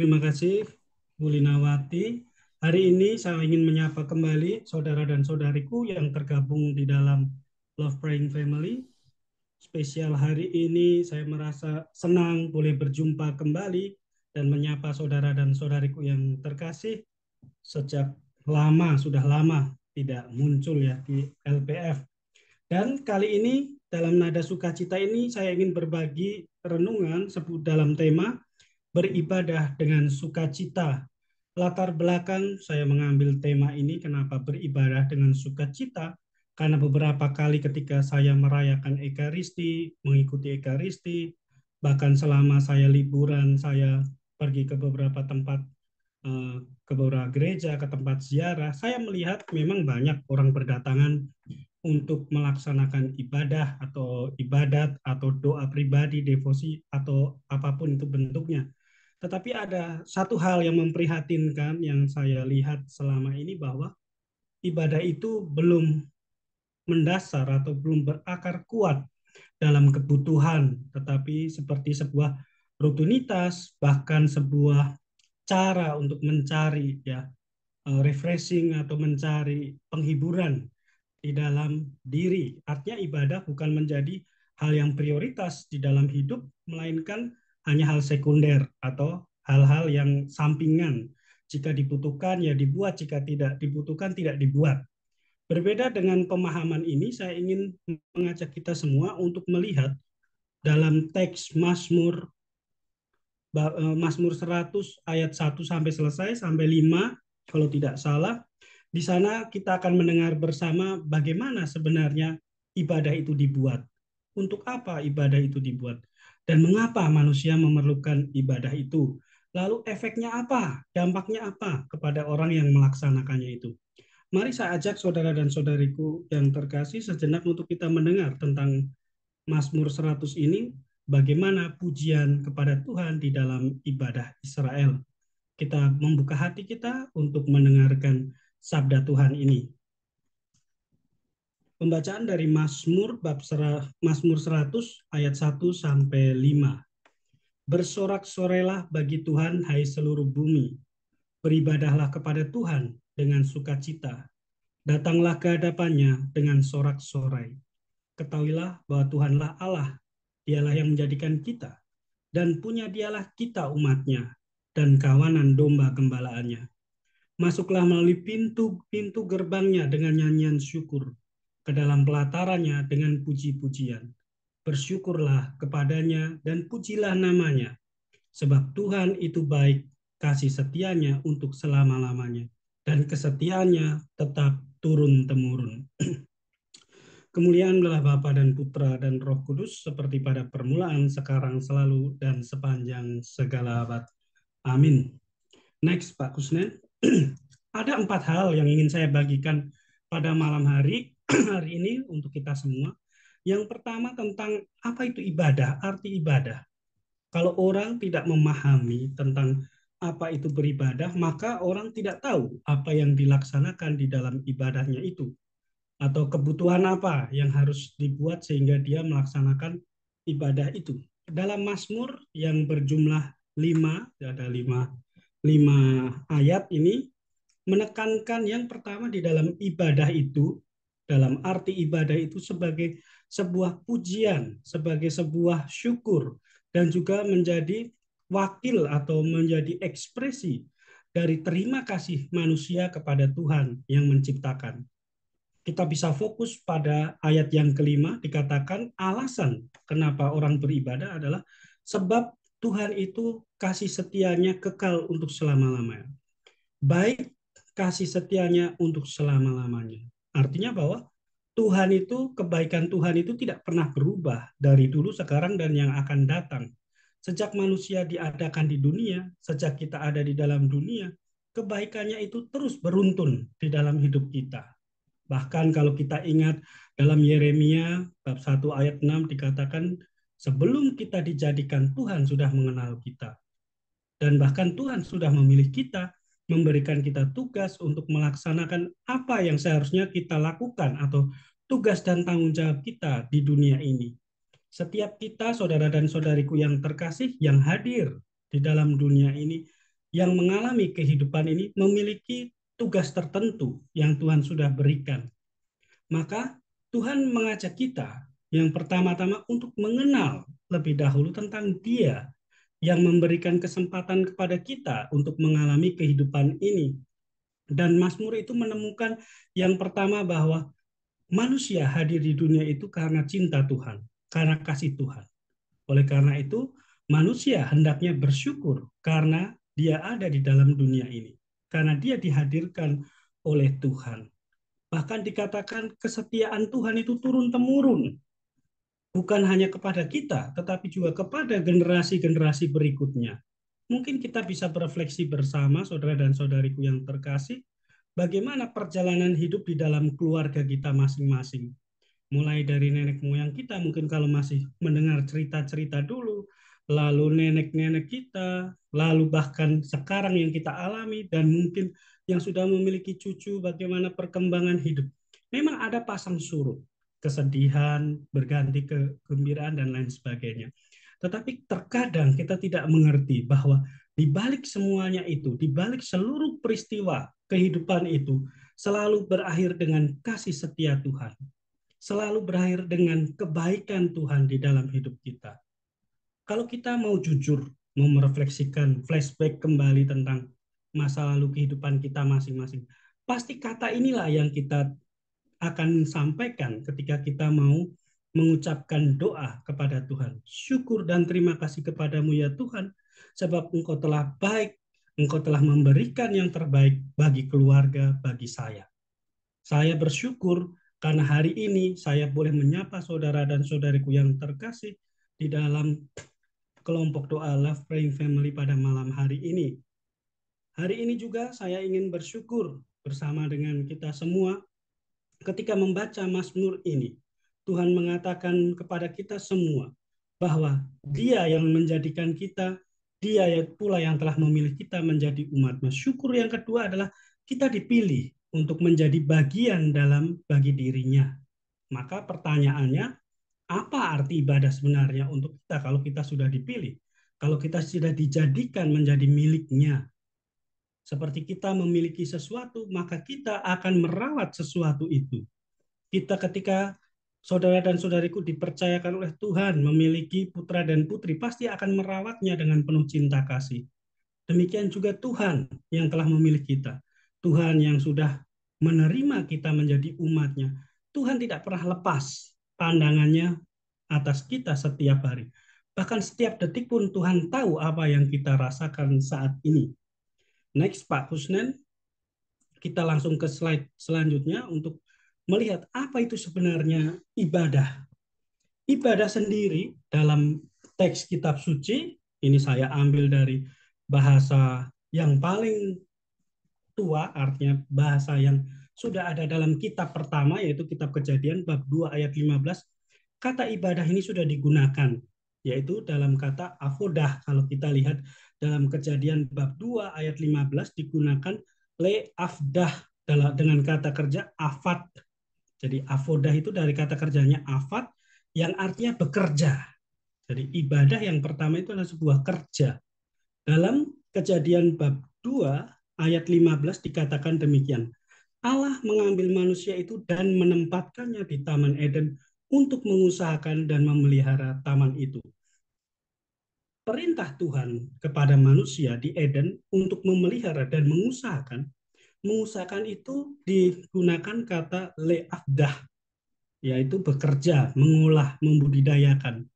Terima kasih Bu Linawati. Hari ini saya ingin menyapa kembali saudara dan saudariku yang tergabung di dalam Love Praying Family. Spesial hari ini saya merasa senang boleh berjumpa kembali dan menyapa saudara dan saudariku yang terkasih sejak lama, sudah lama tidak muncul ya di LPF. Dan kali ini dalam nada sukacita ini saya ingin berbagi renungan dalam tema beribadah dengan sukacita. Latar belakang saya mengambil tema ini kenapa beribadah dengan sukacita karena beberapa kali ketika saya merayakan Ekaristi, mengikuti Ekaristi, bahkan selama saya liburan saya pergi ke beberapa tempat eh, ke beberapa gereja, ke tempat ziarah, saya melihat memang banyak orang berdatangan untuk melaksanakan ibadah atau ibadat atau doa pribadi, devosi atau apa pun itu bentuknya. Tetapi ada satu hal yang memprihatinkan yang saya lihat selama ini bahwa ibadah itu belum mendasar atau belum berakar kuat dalam kebutuhan, tetapi seperti sebuah rutinitas, bahkan sebuah cara untuk mencari ya eh, refreshing atau mencari penghiburan di dalam diri. Artinya ibadah bukan menjadi hal yang prioritas di dalam hidup, melainkan hanya hal sekunder atau hal-hal yang sampingan. Jika dibutuhkan ya dibuat, jika tidak dibutuhkan tidak dibuat. Berbeda dengan pemahaman ini, saya ingin mengajak kita semua untuk melihat dalam teks Mazmur eh, Mazmur 100 ayat 1 sampai selesai sampai 5 kalau tidak salah. Di sana kita akan mendengar bersama bagaimana sebenarnya ibadah itu dibuat. Untuk apa ibadah itu dibuat? Dan mengapa manusia memerlukan ibadah itu. Lalu efeknya apa? Dampaknya apa kepada orang yang melaksanakannya itu? Mari saya ajak saudara dan saudariku yang terkasih sejenak untuk kita mendengar tentang Mazmur 100 ini, bagaimana pujian kepada Tuhan di dalam ibadah Israel. Kita membuka hati kita untuk mendengarkan sabda Tuhan ini. Pembacaan dari Mazmur bab Mazmur 100 ayat 1 sampai 5. Bersorak-sorailah bagi Tuhan hai seluruh bumi. Beribadahlah kepada Tuhan dengan sukacita. Datanglah ke hadapannya dengan sorak-sorai. Ketahuilah bahwa Tuhanlah Allah, dialah yang menjadikan kita, dan punya dialah kita umatnya, dan kawanan domba gembalaannya. Masuklah melalui pintu-pintu gerbangnya dengan nyanyian syukur, ke dalam pelatarannya dengan puji-pujian. Bersyukurlah kepadanya dan pujilah namanya, sebab Tuhan itu baik, kasih setianya untuk selama-lamanya, dan kesetiaannya tetap turun-temurun. Kemuliaan adalah Bapa dan Putra dan Roh Kudus seperti pada permulaan, sekarang, selalu, dan sepanjang segala abad. Amin. Next, Pak Kusnen. Ada empat hal yang ingin saya bagikan pada malam hari hari ini untuk kita semua. Yang pertama tentang apa itu ibadah, arti ibadah. Kalau orang tidak memahami tentang apa itu beribadah, maka orang tidak tahu apa yang dilaksanakan di dalam ibadahnya itu. Atau kebutuhan apa yang harus dibuat sehingga dia melaksanakan ibadah itu. Dalam Mazmur yang berjumlah lima, ada lima, lima ayat ini, menekankan yang pertama di dalam ibadah itu dalam arti ibadah itu sebagai sebuah pujian, sebagai sebuah syukur, dan juga menjadi wakil atau menjadi ekspresi dari terima kasih manusia kepada Tuhan yang menciptakan. Kita bisa fokus pada ayat yang kelima, dikatakan alasan kenapa orang beribadah adalah sebab Tuhan itu kasih setianya kekal untuk selama-lamanya. Baik kasih setianya untuk selama-lamanya. Artinya bahwa Tuhan itu, kebaikan Tuhan itu tidak pernah berubah dari dulu, sekarang, dan yang akan datang. Sejak manusia diadakan di dunia, sejak kita ada di dalam dunia, kebaikannya itu terus beruntun di dalam hidup kita. Bahkan kalau kita ingat dalam Yeremia bab 1 ayat 6 dikatakan sebelum kita dijadikan Tuhan sudah mengenal kita. Dan bahkan Tuhan sudah memilih kita memberikan kita tugas untuk melaksanakan apa yang seharusnya kita lakukan atau tugas dan tanggung jawab kita di dunia ini. Setiap kita, saudara dan saudariku yang terkasih, yang hadir di dalam dunia ini, yang mengalami kehidupan ini memiliki tugas tertentu yang Tuhan sudah berikan. Maka Tuhan mengajak kita yang pertama-tama untuk mengenal lebih dahulu tentang Dia yang memberikan kesempatan kepada kita untuk mengalami kehidupan ini. Dan Mazmur itu menemukan yang pertama bahwa manusia hadir di dunia itu karena cinta Tuhan, karena kasih Tuhan. Oleh karena itu, manusia hendaknya bersyukur karena dia ada di dalam dunia ini. Karena dia dihadirkan oleh Tuhan. Bahkan dikatakan kesetiaan Tuhan itu turun-temurun. Bukan hanya kepada kita, tetapi juga kepada generasi-generasi berikutnya. Mungkin kita bisa berefleksi bersama, saudara dan saudariku yang terkasih, bagaimana perjalanan hidup di dalam keluarga kita masing-masing. Mulai dari nenek moyang kita, mungkin kalau masih mendengar cerita-cerita dulu, lalu nenek-nenek kita, lalu bahkan sekarang yang kita alami dan mungkin yang sudah memiliki cucu bagaimana perkembangan hidup. Memang ada pasang surut, kesedihan, berganti kegembiraan dan lain sebagainya. Tetapi terkadang kita tidak mengerti bahwa di balik semuanya itu, di balik seluruh peristiwa kehidupan itu selalu berakhir dengan kasih setia Tuhan. Selalu berakhir dengan kebaikan Tuhan di dalam hidup kita kalau kita mau jujur, mau merefleksikan flashback kembali tentang masa lalu kehidupan kita masing-masing, pasti kata inilah yang kita akan sampaikan ketika kita mau mengucapkan doa kepada Tuhan. Syukur dan terima kasih kepadamu ya Tuhan, sebab engkau telah baik, engkau telah memberikan yang terbaik bagi keluarga, bagi saya. Saya bersyukur karena hari ini saya boleh menyapa saudara dan saudariku yang terkasih di dalam kelompok doa Love Praying Family pada malam hari ini. Hari ini juga saya ingin bersyukur bersama dengan kita semua ketika membaca Mazmur ini. Tuhan mengatakan kepada kita semua bahwa Dia yang menjadikan kita, Dia yang pula yang telah memilih kita menjadi umatnya. Syukur yang kedua adalah kita dipilih untuk menjadi bagian dalam bagi dirinya. Maka pertanyaannya, apa arti ibadah sebenarnya untuk kita kalau kita sudah dipilih, kalau kita sudah dijadikan menjadi miliknya. Seperti kita memiliki sesuatu, maka kita akan merawat sesuatu itu. Kita ketika saudara dan saudariku dipercayakan oleh Tuhan memiliki putra dan putri, pasti akan merawatnya dengan penuh cinta kasih. Demikian juga Tuhan yang telah memilih kita. Tuhan yang sudah menerima kita menjadi umatnya. Tuhan tidak pernah lepas pandangannya atas kita setiap hari. Bahkan setiap detik pun Tuhan tahu apa yang kita rasakan saat ini. Next Pak Husnen, kita langsung ke slide selanjutnya untuk melihat apa itu sebenarnya ibadah. Ibadah sendiri dalam teks kitab suci, ini saya ambil dari bahasa yang paling tua, artinya bahasa yang sudah ada dalam kitab pertama yaitu kitab Kejadian bab 2 ayat 15 kata ibadah ini sudah digunakan yaitu dalam kata avodah kalau kita lihat dalam Kejadian bab 2 ayat 15 digunakan le afdah dengan kata kerja afat. Jadi avodah itu dari kata kerjanya afat yang artinya bekerja. Jadi ibadah yang pertama itu adalah sebuah kerja. Dalam Kejadian bab 2 ayat 15 dikatakan demikian Allah mengambil manusia itu dan menempatkannya di Taman Eden untuk mengusahakan dan memelihara taman itu. Perintah Tuhan kepada manusia di Eden untuk memelihara dan mengusahakan, mengusahakan itu digunakan kata le'afdah, yaitu bekerja, mengolah, membudidayakan.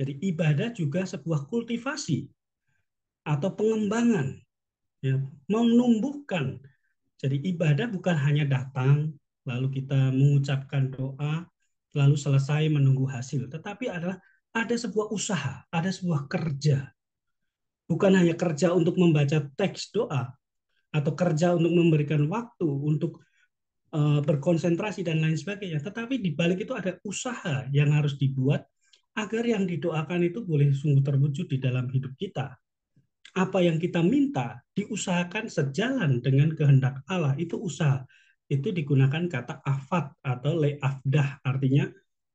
Jadi ibadah juga sebuah kultivasi atau pengembangan, ya, menumbuhkan jadi ibadah bukan hanya datang, lalu kita mengucapkan doa, lalu selesai menunggu hasil. Tetapi adalah ada sebuah usaha, ada sebuah kerja. Bukan hanya kerja untuk membaca teks doa, atau kerja untuk memberikan waktu, untuk uh, berkonsentrasi dan lain sebagainya. Tetapi di balik itu ada usaha yang harus dibuat agar yang didoakan itu boleh sungguh terwujud di dalam hidup kita apa yang kita minta diusahakan sejalan dengan kehendak Allah itu usaha itu digunakan kata afat atau leafdah artinya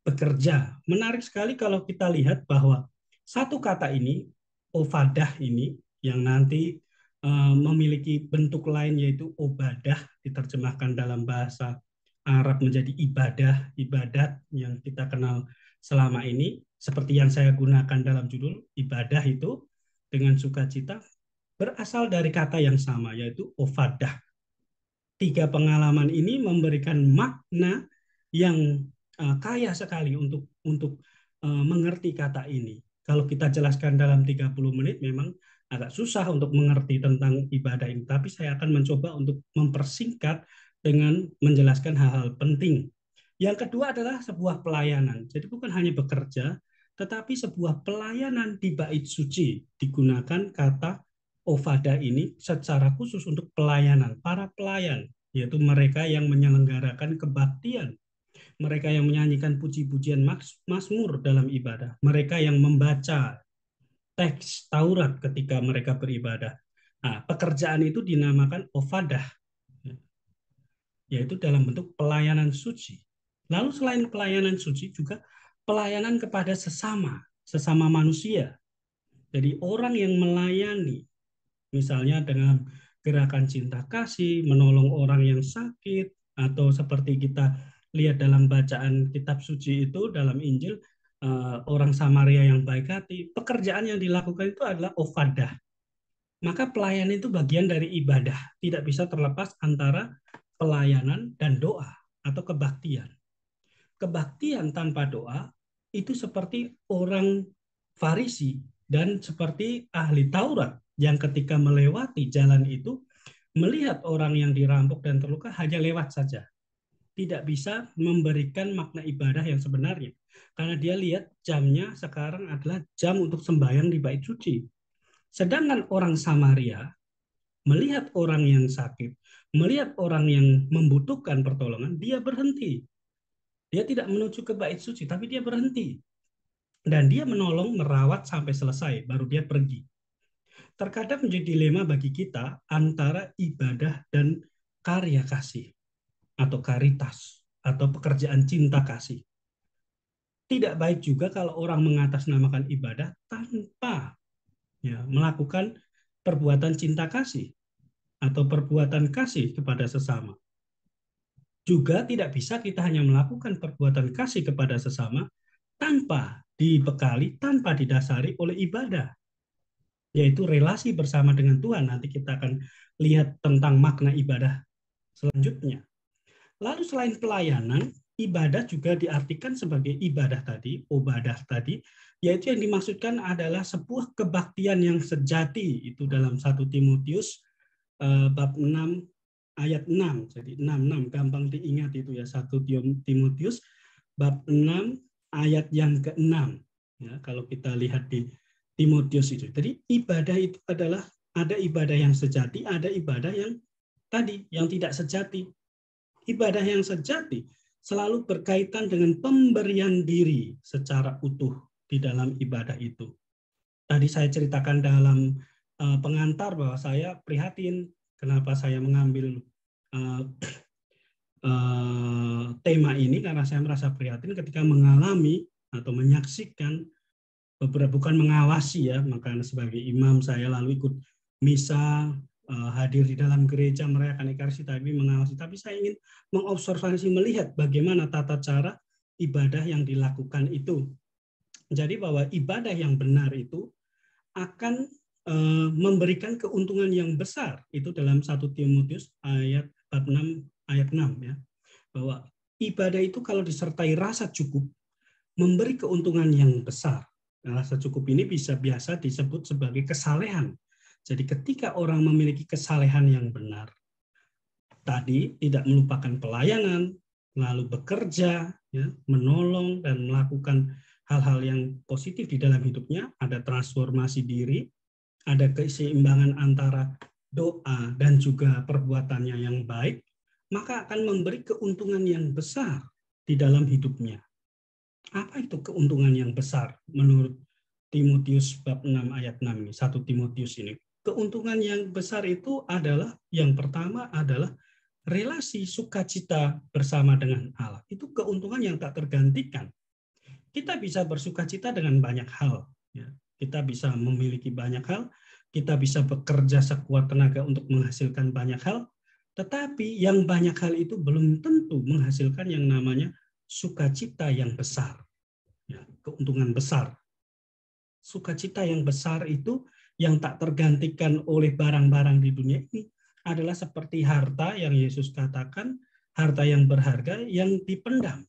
bekerja menarik sekali kalau kita lihat bahwa satu kata ini ofadah ini yang nanti uh, memiliki bentuk lain yaitu obadah diterjemahkan dalam bahasa Arab menjadi ibadah, ibadat yang kita kenal selama ini seperti yang saya gunakan dalam judul ibadah itu dengan sukacita berasal dari kata yang sama yaitu ofadah. Tiga pengalaman ini memberikan makna yang uh, kaya sekali untuk untuk uh, mengerti kata ini. Kalau kita jelaskan dalam 30 menit memang agak susah untuk mengerti tentang ibadah ini, tapi saya akan mencoba untuk mempersingkat dengan menjelaskan hal-hal penting. Yang kedua adalah sebuah pelayanan. Jadi bukan hanya bekerja, tetapi sebuah pelayanan di bait suci digunakan kata ovada ini secara khusus untuk pelayanan para pelayan yaitu mereka yang menyelenggarakan kebaktian mereka yang menyanyikan puji-pujian mazmur dalam ibadah mereka yang membaca teks Taurat ketika mereka beribadah. Nah, pekerjaan itu dinamakan ofadah, yaitu dalam bentuk pelayanan suci. Lalu selain pelayanan suci juga pelayanan kepada sesama, sesama manusia. Jadi orang yang melayani, misalnya dengan gerakan cinta kasih, menolong orang yang sakit, atau seperti kita lihat dalam bacaan kitab suci itu dalam Injil, uh, orang Samaria yang baik hati, pekerjaan yang dilakukan itu adalah ofadah. Maka pelayanan itu bagian dari ibadah, tidak bisa terlepas antara pelayanan dan doa atau kebaktian. Kebaktian tanpa doa itu seperti orang Farisi dan seperti ahli Taurat yang ketika melewati jalan itu melihat orang yang dirampok dan terluka hanya lewat saja. Tidak bisa memberikan makna ibadah yang sebenarnya. Karena dia lihat jamnya sekarang adalah jam untuk sembahyang di bait suci. Sedangkan orang Samaria melihat orang yang sakit, melihat orang yang membutuhkan pertolongan, dia berhenti. Dia tidak menuju ke bait suci, tapi dia berhenti. Dan dia menolong, merawat sampai selesai, baru dia pergi. Terkadang menjadi dilema bagi kita antara ibadah dan karya kasih atau karitas atau pekerjaan cinta kasih tidak baik juga kalau orang mengatasnamakan ibadah tanpa ya, melakukan perbuatan cinta kasih atau perbuatan kasih kepada sesama. Juga tidak bisa kita hanya melakukan perbuatan kasih kepada sesama tanpa dibekali, tanpa didasari oleh ibadah. Yaitu relasi bersama dengan Tuhan. Nanti kita akan lihat tentang makna ibadah selanjutnya. Lalu selain pelayanan, ibadah juga diartikan sebagai ibadah tadi, obadah tadi, yaitu yang dimaksudkan adalah sebuah kebaktian yang sejati itu dalam satu Timotius eh, bab 6 ayat 6. Jadi 6 6 gampang diingat itu ya satu Timotius bab 6 ayat yang ke-6. Ya, kalau kita lihat di Timotius itu. Jadi ibadah itu adalah ada ibadah yang sejati, ada ibadah yang tadi yang tidak sejati. Ibadah yang sejati selalu berkaitan dengan pemberian diri secara utuh di dalam ibadah itu. Tadi saya ceritakan dalam uh, pengantar bahwa saya prihatin kenapa saya mengambil uh, uh, tema ini karena saya merasa prihatin ketika mengalami atau menyaksikan beberapa bukan mengawasi ya, maka sebagai imam saya lalu ikut misa hadir di dalam gereja merayakan ekaristi tapi mengawasi. Tapi saya ingin mengobservasi melihat bagaimana tata cara ibadah yang dilakukan itu. Jadi bahwa ibadah yang benar itu akan uh, memberikan keuntungan yang besar. Itu dalam satu Timotius ayat bab 6 ayat 6 ya. Bahwa ibadah itu kalau disertai rasa cukup memberi keuntungan yang besar. Rasa cukup ini bisa biasa disebut sebagai kesalehan jadi ketika orang memiliki kesalehan yang benar, tadi tidak melupakan pelayanan, lalu bekerja, ya, menolong dan melakukan hal-hal yang positif di dalam hidupnya, ada transformasi diri, ada keseimbangan antara doa dan juga perbuatannya yang baik, maka akan memberi keuntungan yang besar di dalam hidupnya. Apa itu keuntungan yang besar menurut Timotius bab 6 ayat 6 ini, 1 Timotius ini? Keuntungan yang besar itu adalah yang pertama adalah relasi sukacita bersama dengan Allah. Itu keuntungan yang tak tergantikan. Kita bisa bersukacita dengan banyak hal. Ya. Kita bisa memiliki banyak hal kita bisa bekerja sekuat tenaga untuk menghasilkan banyak hal, tetapi yang banyak hal itu belum tentu menghasilkan yang namanya sukacita yang besar. Ya, keuntungan besar. Sukacita yang besar itu yang tak tergantikan oleh barang-barang di dunia ini adalah seperti harta yang Yesus katakan, harta yang berharga yang dipendam.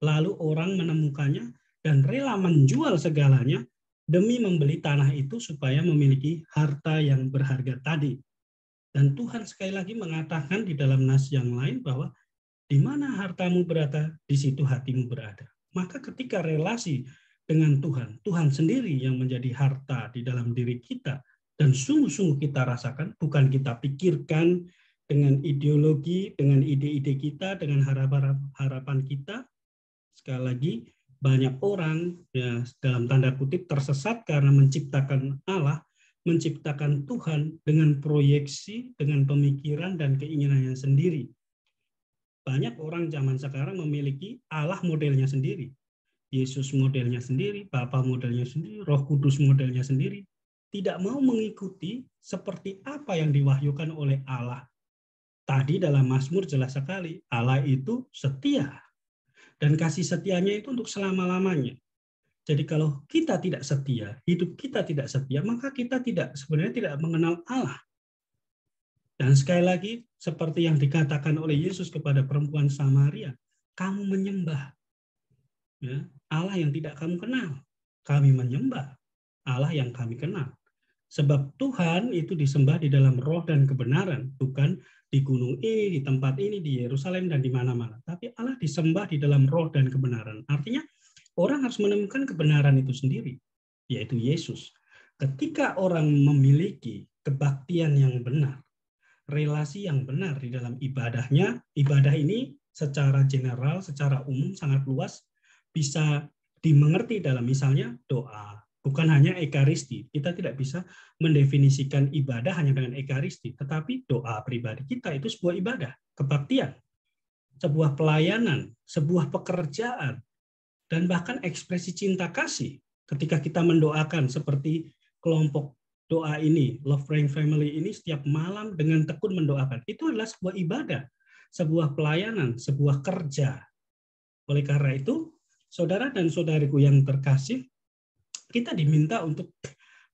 Lalu orang menemukannya dan rela menjual segalanya demi membeli tanah itu supaya memiliki harta yang berharga tadi. Dan Tuhan sekali lagi mengatakan di dalam nas yang lain bahwa di mana hartamu berada, di situ hatimu berada. Maka ketika relasi dengan Tuhan, Tuhan sendiri yang menjadi harta di dalam diri kita, dan sungguh-sungguh kita rasakan, bukan kita pikirkan dengan ideologi, dengan ide-ide kita, dengan harapan-harapan kita. Sekali lagi, banyak orang ya dalam tanda kutip tersesat karena menciptakan Allah menciptakan Tuhan dengan proyeksi, dengan pemikiran dan keinginannya sendiri. Banyak orang zaman sekarang memiliki Allah modelnya sendiri. Yesus modelnya sendiri, Bapa modelnya sendiri, Roh Kudus modelnya sendiri. Tidak mau mengikuti seperti apa yang diwahyukan oleh Allah. Tadi dalam Mazmur jelas sekali, Allah itu setia. Dan kasih setianya itu untuk selama-lamanya. Jadi kalau kita tidak setia, hidup kita tidak setia, maka kita tidak sebenarnya tidak mengenal Allah. Dan sekali lagi, seperti yang dikatakan oleh Yesus kepada perempuan Samaria, kamu menyembah ya, Allah yang tidak kamu kenal. Kami menyembah Allah yang kami kenal. Sebab Tuhan itu disembah di dalam roh dan kebenaran, bukan di gunung ini, di tempat ini, di Yerusalem, dan di mana-mana. Tapi Allah disembah di dalam roh dan kebenaran. Artinya, Orang harus menemukan kebenaran itu sendiri, yaitu Yesus. Ketika orang memiliki kebaktian yang benar, relasi yang benar di dalam ibadahnya, ibadah ini secara general, secara umum sangat luas, bisa dimengerti dalam misalnya doa, bukan hanya ekaristi. Kita tidak bisa mendefinisikan ibadah hanya dengan ekaristi, tetapi doa pribadi kita itu sebuah ibadah, kebaktian, sebuah pelayanan, sebuah pekerjaan, dan bahkan ekspresi cinta kasih ketika kita mendoakan seperti kelompok doa ini, Love Praying Family ini setiap malam dengan tekun mendoakan. Itu adalah sebuah ibadah, sebuah pelayanan, sebuah kerja. Oleh karena itu, saudara dan saudariku yang terkasih, kita diminta untuk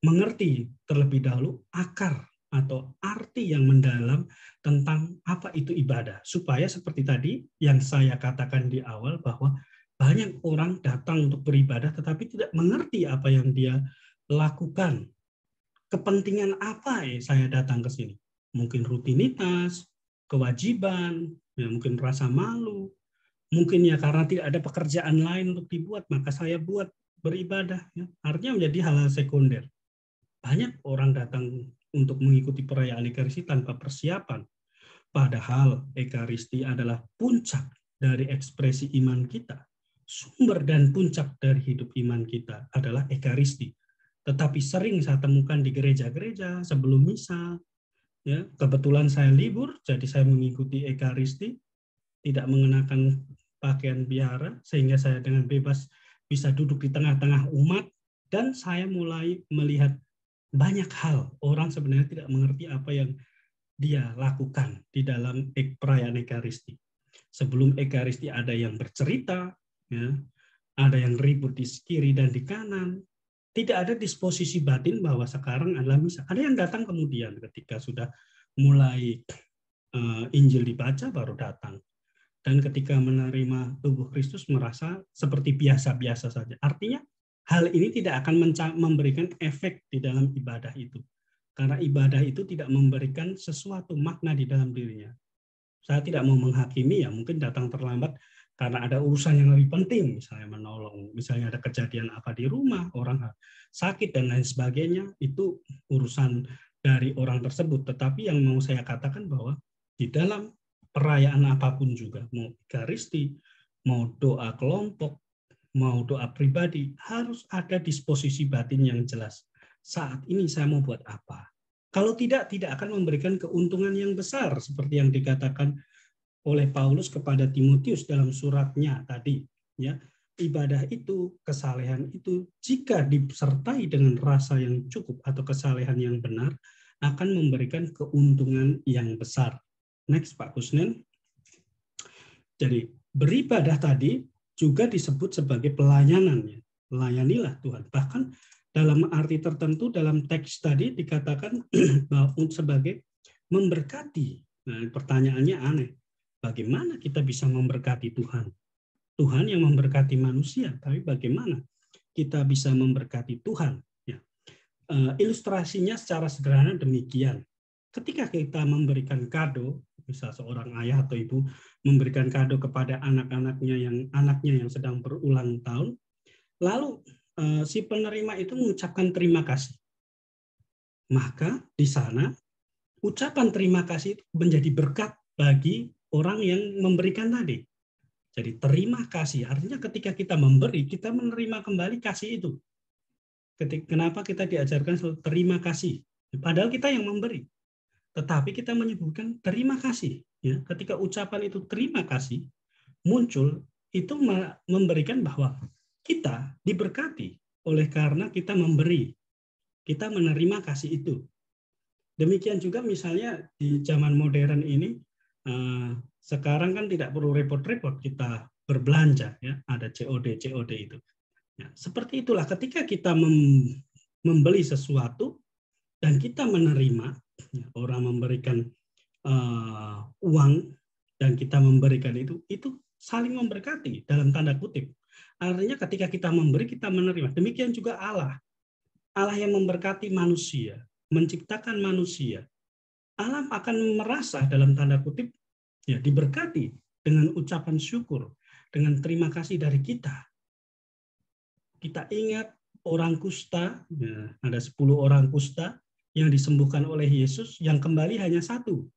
mengerti terlebih dahulu akar atau arti yang mendalam tentang apa itu ibadah. Supaya seperti tadi yang saya katakan di awal bahwa banyak orang datang untuk beribadah tetapi tidak mengerti apa yang dia lakukan. Kepentingan apa ya saya datang ke sini? Mungkin rutinitas, kewajiban, ya mungkin rasa malu, mungkin ya karena tidak ada pekerjaan lain untuk dibuat, maka saya buat beribadah. Ya. Artinya menjadi hal-hal sekunder. Banyak orang datang untuk mengikuti perayaan Ekaristi tanpa persiapan. Padahal Ekaristi adalah puncak dari ekspresi iman kita sumber dan puncak dari hidup iman kita adalah ekaristi. Tetapi sering saya temukan di gereja-gereja sebelum misa, ya kebetulan saya libur, jadi saya mengikuti ekaristi, tidak mengenakan pakaian biara, sehingga saya dengan bebas bisa duduk di tengah-tengah umat, dan saya mulai melihat banyak hal. Orang sebenarnya tidak mengerti apa yang dia lakukan di dalam perayaan ekaristi. Sebelum ekaristi ada yang bercerita, ya ada yang ribut di kiri dan di kanan tidak ada disposisi batin bahwa sekarang adalah misa. Ada yang datang kemudian ketika sudah mulai uh, Injil dibaca baru datang dan ketika menerima tubuh Kristus merasa seperti biasa-biasa saja. Artinya hal ini tidak akan memberikan efek di dalam ibadah itu. Karena ibadah itu tidak memberikan sesuatu makna di dalam dirinya. Saya tidak mau menghakimi ya mungkin datang terlambat karena ada urusan yang lebih penting, misalnya menolong, misalnya ada kejadian apa di rumah, orang sakit dan lain sebagainya, itu urusan dari orang tersebut. Tetapi yang mau saya katakan bahwa di dalam perayaan apa pun juga, mau Ekaristi, mau doa kelompok, mau doa pribadi, harus ada disposisi batin yang jelas. Saat ini saya mau buat apa? Kalau tidak, tidak akan memberikan keuntungan yang besar, seperti yang dikatakan oleh Paulus kepada Timotius dalam suratnya tadi ya ibadah itu, kesalehan itu, jika disertai dengan rasa yang cukup atau kesalehan yang benar, akan memberikan keuntungan yang besar. Next, Pak Kusnen. Jadi, beribadah tadi juga disebut sebagai pelayanan. Ya. Layanilah Tuhan. Bahkan dalam arti tertentu dalam teks tadi dikatakan bahwa sebagai memberkati. Nah, pertanyaannya aneh. Bagaimana kita bisa memberkati Tuhan? Tuhan yang memberkati manusia, tapi bagaimana kita bisa memberkati Tuhan? Ya. Uh, ilustrasinya secara sederhana demikian. Ketika kita memberikan kado, misal seorang ayah atau ibu memberikan kado kepada anak-anaknya yang anaknya yang sedang berulang tahun, lalu uh, si penerima itu mengucapkan terima kasih. Maka di sana ucapan terima kasih itu menjadi berkat bagi orang yang memberikan tadi. Jadi terima kasih, artinya ketika kita memberi, kita menerima kembali kasih itu. Kenapa kita diajarkan terima kasih? Padahal kita yang memberi. Tetapi kita menyebutkan terima kasih. Ya, ketika ucapan itu terima kasih muncul, itu memberikan bahwa kita diberkati oleh karena kita memberi. Kita menerima kasih itu. Demikian juga misalnya di zaman modern ini, eh, sekarang kan tidak perlu repot-repot kita berbelanja, ya ada COD COD itu. Ya, seperti itulah ketika kita mem membeli sesuatu dan kita menerima, orang memberikan uh, uang dan kita memberikan itu, itu saling memberkati dalam tanda kutip. Artinya ketika kita memberi, kita menerima. Demikian juga Allah. Allah yang memberkati manusia, menciptakan manusia. Allah akan merasa dalam tanda kutip ya diberkati dengan ucapan syukur, dengan terima kasih dari kita. Kita ingat orang kusta, ya, ada 10 orang kusta yang disembuhkan oleh Yesus, yang kembali hanya satu.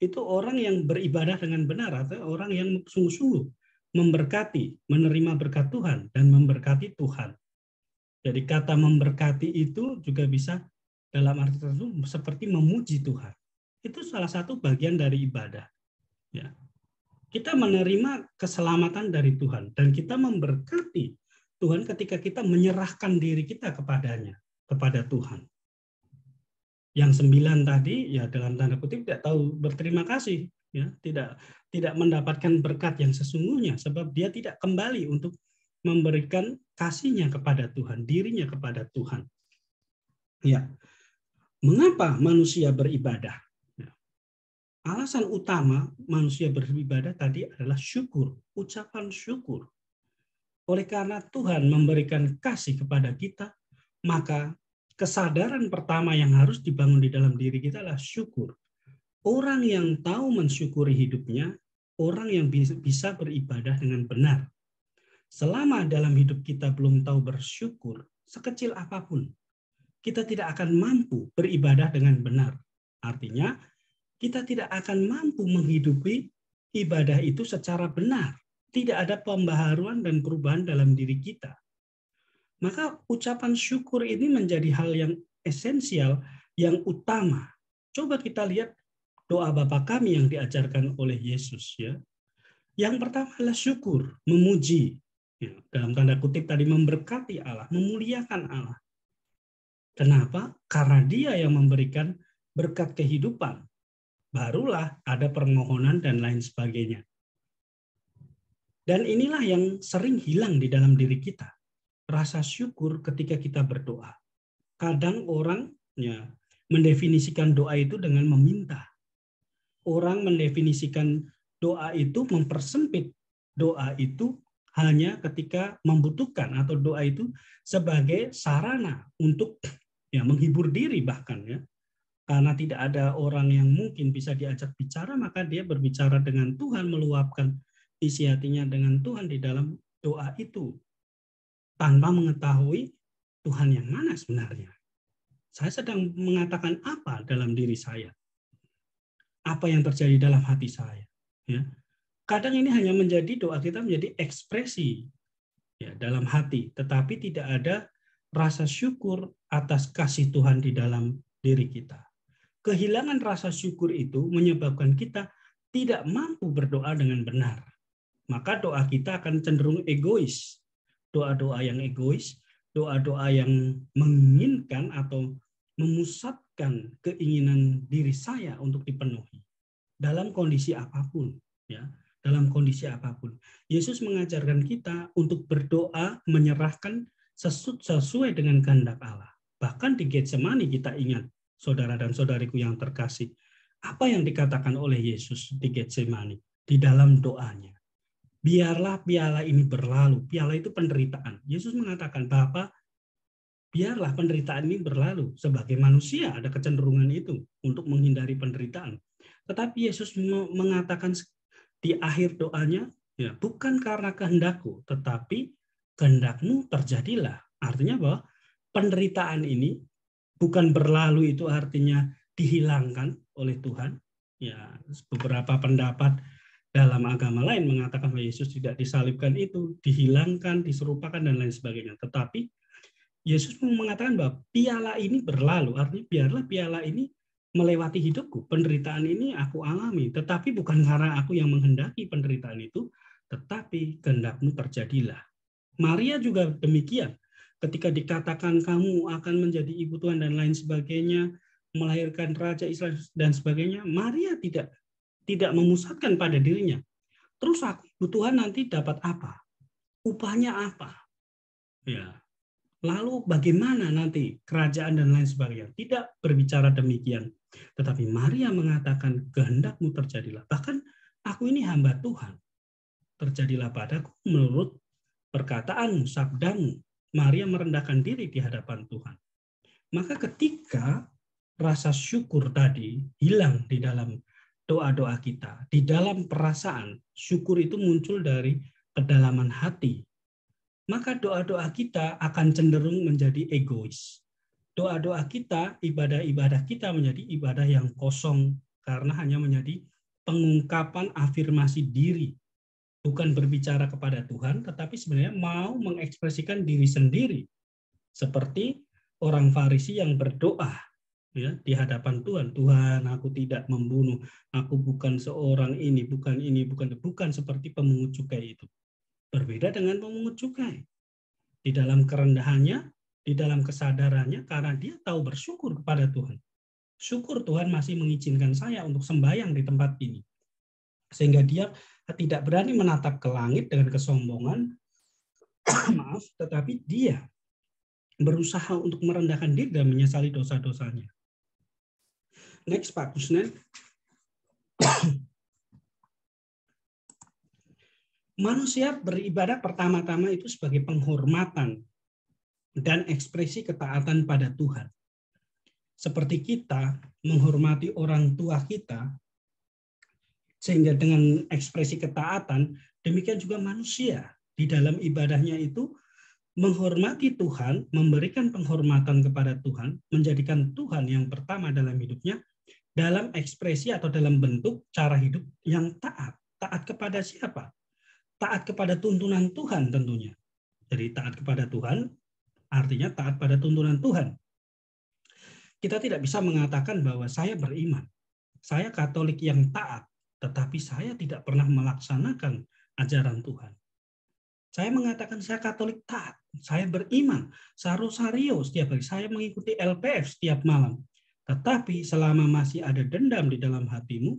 Itu orang yang beribadah dengan benar atau orang yang sungguh-sungguh memberkati, menerima berkat Tuhan dan memberkati Tuhan. Jadi kata memberkati itu juga bisa dalam arti tertentu seperti memuji Tuhan. Itu salah satu bagian dari ibadah. Ya. Kita menerima keselamatan dari Tuhan dan kita memberkati Tuhan ketika kita menyerahkan diri kita kepadanya, kepada Tuhan. Yang sembilan tadi ya dalam tanda kutip tidak tahu berterima kasih, ya tidak tidak mendapatkan berkat yang sesungguhnya sebab dia tidak kembali untuk memberikan kasihnya kepada Tuhan, dirinya kepada Tuhan. Ya, mengapa manusia beribadah? alasan utama manusia beribadah tadi adalah syukur, ucapan syukur. Oleh karena Tuhan memberikan kasih kepada kita, maka kesadaran pertama yang harus dibangun di dalam diri kita adalah syukur. Orang yang tahu mensyukuri hidupnya, orang yang bisa beribadah dengan benar. Selama dalam hidup kita belum tahu bersyukur, sekecil apa pun, kita tidak akan mampu beribadah dengan benar. Artinya, kita tidak akan mampu menghidupi ibadah itu secara benar. Tidak ada pembaharuan dan perubahan dalam diri kita. Maka ucapan syukur ini menjadi hal yang esensial, yang utama. Coba kita lihat doa Bapa kami yang diajarkan oleh Yesus ya. Yang pertama adalah syukur, memuji. Ya, dalam tanda kutip tadi memberkati Allah, memuliakan Allah. Kenapa? Karena dia yang memberikan berkat kehidupan barulah ada permohonan dan lain sebagainya. Dan inilah yang sering hilang di dalam diri kita. Rasa syukur ketika kita berdoa. Kadang orang ya, mendefinisikan doa itu dengan meminta. Orang mendefinisikan doa itu mempersempit doa itu hanya ketika membutuhkan atau doa itu sebagai sarana untuk ya menghibur diri bahkan ya karena tidak ada orang yang mungkin bisa diajak bicara, maka dia berbicara dengan Tuhan, meluapkan isi hatinya dengan Tuhan di dalam doa itu. Tanpa mengetahui Tuhan yang mana sebenarnya. Saya sedang mengatakan apa dalam diri saya. Apa yang terjadi dalam hati saya. Ya. Kadang ini hanya menjadi doa kita menjadi ekspresi ya, dalam hati, tetapi tidak ada rasa syukur atas kasih Tuhan di dalam diri kita kehilangan rasa syukur itu menyebabkan kita tidak mampu berdoa dengan benar. maka doa kita akan cenderung egois. Doa-doa yang egois, doa-doa yang menginginkan atau memusatkan keinginan diri saya untuk dipenuhi dalam kondisi apa pun ya dalam kondisi apa pun. Yesus mengajarkan kita untuk berdoa menyerahkan sesuai dengan kehendak Allah. Bahkan di Getsemani kita ingat saudara dan saudariku yang terkasih apa yang dikatakan oleh Yesus di Getsemani di dalam doanya biarlah piala ini berlalu piala itu penderitaan Yesus mengatakan Bapak biarlah penderitaan ini berlalu. Sebagai manusia ada kecenderungan itu untuk menghindari penderitaan. Tetapi Yesus mengatakan di akhir doanya, ya bukan karena kehendakku, tetapi kehendakmu terjadilah. Artinya bahwa penderitaan ini bukan berlalu itu artinya dihilangkan oleh Tuhan. Ya, beberapa pendapat dalam agama lain mengatakan bahwa Yesus tidak disalibkan itu, dihilangkan, diserupakan dan lain sebagainya. Tetapi Yesus mengatakan bahwa piala ini berlalu, artinya biarlah piala ini melewati hidupku. Penderitaan ini aku alami, tetapi bukan karena aku yang menghendaki penderitaan itu, tetapi kehendakmu terjadilah. Maria juga demikian. Ketika dikatakan kamu akan menjadi ibu Tuhan dan lain sebagainya, melahirkan raja Israel dan sebagainya, Maria tidak tidak memusatkan pada dirinya. Terus aku ibu Tuhan nanti dapat apa? Upahnya apa? Ya, Lalu bagaimana nanti kerajaan dan lain sebagainya? Tidak berbicara demikian. Tetapi Maria mengatakan kehendakmu terjadilah. Bahkan aku ini hamba Tuhan. Terjadilah padaku menurut perkataanmu, sabdamu. Maria merendahkan diri di hadapan Tuhan. Maka ketika rasa syukur tadi hilang di dalam doa-doa kita, di dalam perasaan, syukur itu muncul dari kedalaman hati, maka doa-doa kita akan cenderung menjadi egois. Doa-doa kita, ibadah-ibadah kita menjadi ibadah yang kosong karena hanya menjadi pengungkapan afirmasi diri. Bukan berbicara kepada Tuhan, tetapi sebenarnya mau mengekspresikan diri sendiri. Seperti orang Farisi yang berdoa ya di hadapan Tuhan. Tuhan, aku tidak membunuh. Aku bukan seorang ini, bukan ini, bukan bukan seperti pemungut cukai itu. Berbeda dengan pemungut cukai. Di dalam kerendahannya, di dalam kesadarannya, karena dia tahu bersyukur kepada Tuhan. Syukur Tuhan masih mengizinkan saya untuk sembahyang di tempat ini. Sehingga dia tidak berani menatap ke langit dengan kesombongan, maaf, tetapi dia berusaha untuk merendahkan diri dan menyesali dosa-dosanya. Next, Pak Kusnen. manusia beribadah pertama-tama itu sebagai penghormatan dan ekspresi ketaatan pada Tuhan. Seperti kita menghormati orang tua kita, sehingga dengan ekspresi ketaatan, demikian juga manusia di dalam ibadahnya itu menghormati Tuhan, memberikan penghormatan kepada Tuhan, menjadikan Tuhan yang pertama dalam hidupnya, dalam ekspresi atau dalam bentuk cara hidup yang taat. Taat kepada siapa? taat kepada tuntunan Tuhan tentunya. Jadi taat kepada Tuhan artinya taat pada tuntunan Tuhan. Kita tidak bisa mengatakan bahwa saya beriman, saya Katolik yang taat, tetapi saya tidak pernah melaksanakan ajaran Tuhan. Saya mengatakan saya Katolik taat, saya beriman, saya rosario setiap hari, saya mengikuti LPF setiap malam. Tetapi selama masih ada dendam di dalam hatimu,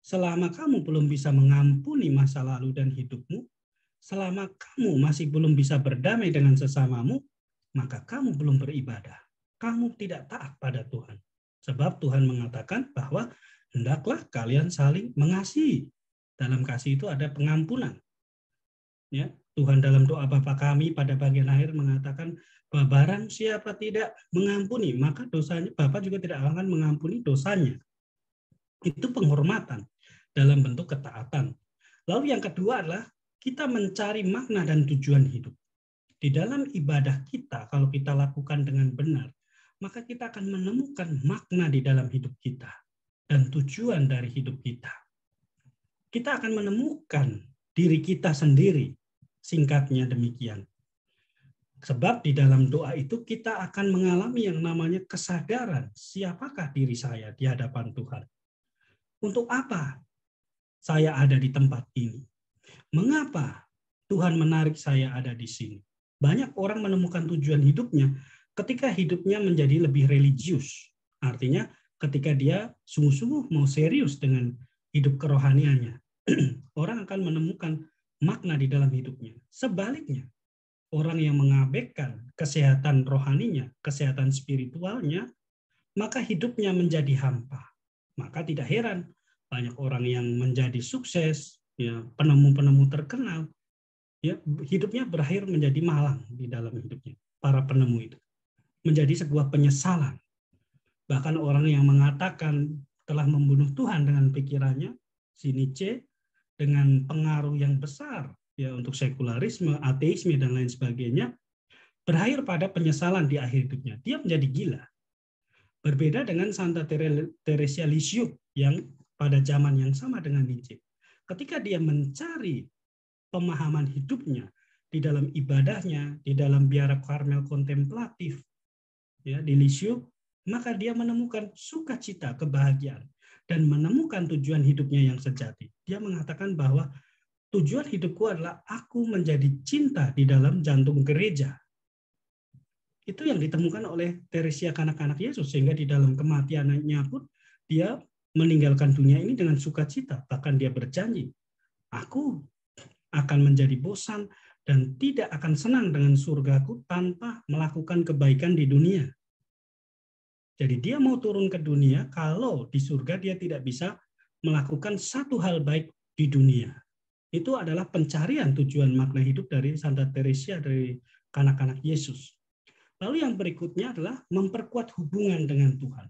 selama kamu belum bisa mengampuni masa lalu dan hidupmu, selama kamu masih belum bisa berdamai dengan sesamamu, maka kamu belum beribadah. Kamu tidak taat pada Tuhan. Sebab Tuhan mengatakan bahwa hendaklah kalian saling mengasihi. Dalam kasih itu ada pengampunan. Ya, Tuhan dalam doa Bapa kami pada bagian akhir mengatakan bahwa barang siapa tidak mengampuni, maka dosanya Bapak juga tidak akan mengampuni dosanya. Itu penghormatan dalam bentuk ketaatan. Lalu yang kedua adalah kita mencari makna dan tujuan hidup. Di dalam ibadah kita, kalau kita lakukan dengan benar, maka kita akan menemukan makna di dalam hidup kita dan tujuan dari hidup kita. Kita akan menemukan diri kita sendiri, singkatnya demikian. Sebab di dalam doa itu kita akan mengalami yang namanya kesadaran siapakah diri saya di hadapan Tuhan. Untuk apa saya ada di tempat ini? Mengapa Tuhan menarik saya ada di sini? Banyak orang menemukan tujuan hidupnya ketika hidupnya menjadi lebih religius. Artinya ketika dia sungguh-sungguh mau serius dengan hidup kerohaniannya. orang akan menemukan makna di dalam hidupnya. Sebaliknya, orang yang mengabaikan kesehatan rohaninya, kesehatan spiritualnya, maka hidupnya menjadi hampa. Maka tidak heran banyak orang yang menjadi sukses, ya penemu-penemu terkenal, ya hidupnya berakhir menjadi malang di dalam hidupnya para penemu itu menjadi sebuah penyesalan bahkan orang yang mengatakan telah membunuh Tuhan dengan pikirannya si Nietzsche dengan pengaruh yang besar ya untuk sekularisme ateisme dan lain sebagainya berakhir pada penyesalan di akhir hidupnya. Dia menjadi gila. Berbeda dengan Santa Teresa Lisieux yang pada zaman yang sama dengan Nietzsche ketika dia mencari pemahaman hidupnya di dalam ibadahnya, di dalam biara karmel kontemplatif, ya di Lisiu, maka dia menemukan sukacita, kebahagiaan, dan menemukan tujuan hidupnya yang sejati. Dia mengatakan bahwa tujuan hidupku adalah aku menjadi cinta di dalam jantung gereja. Itu yang ditemukan oleh Teresia kanak-kanak Yesus, sehingga di dalam kematiannya pun dia meninggalkan dunia ini dengan sukacita. Bahkan dia berjanji, aku akan menjadi bosan dan tidak akan senang dengan surgaku tanpa melakukan kebaikan di dunia. Jadi dia mau turun ke dunia kalau di surga dia tidak bisa melakukan satu hal baik di dunia. Itu adalah pencarian tujuan makna hidup dari Santa Teresia dari kanak-kanak Yesus. Lalu yang berikutnya adalah memperkuat hubungan dengan Tuhan.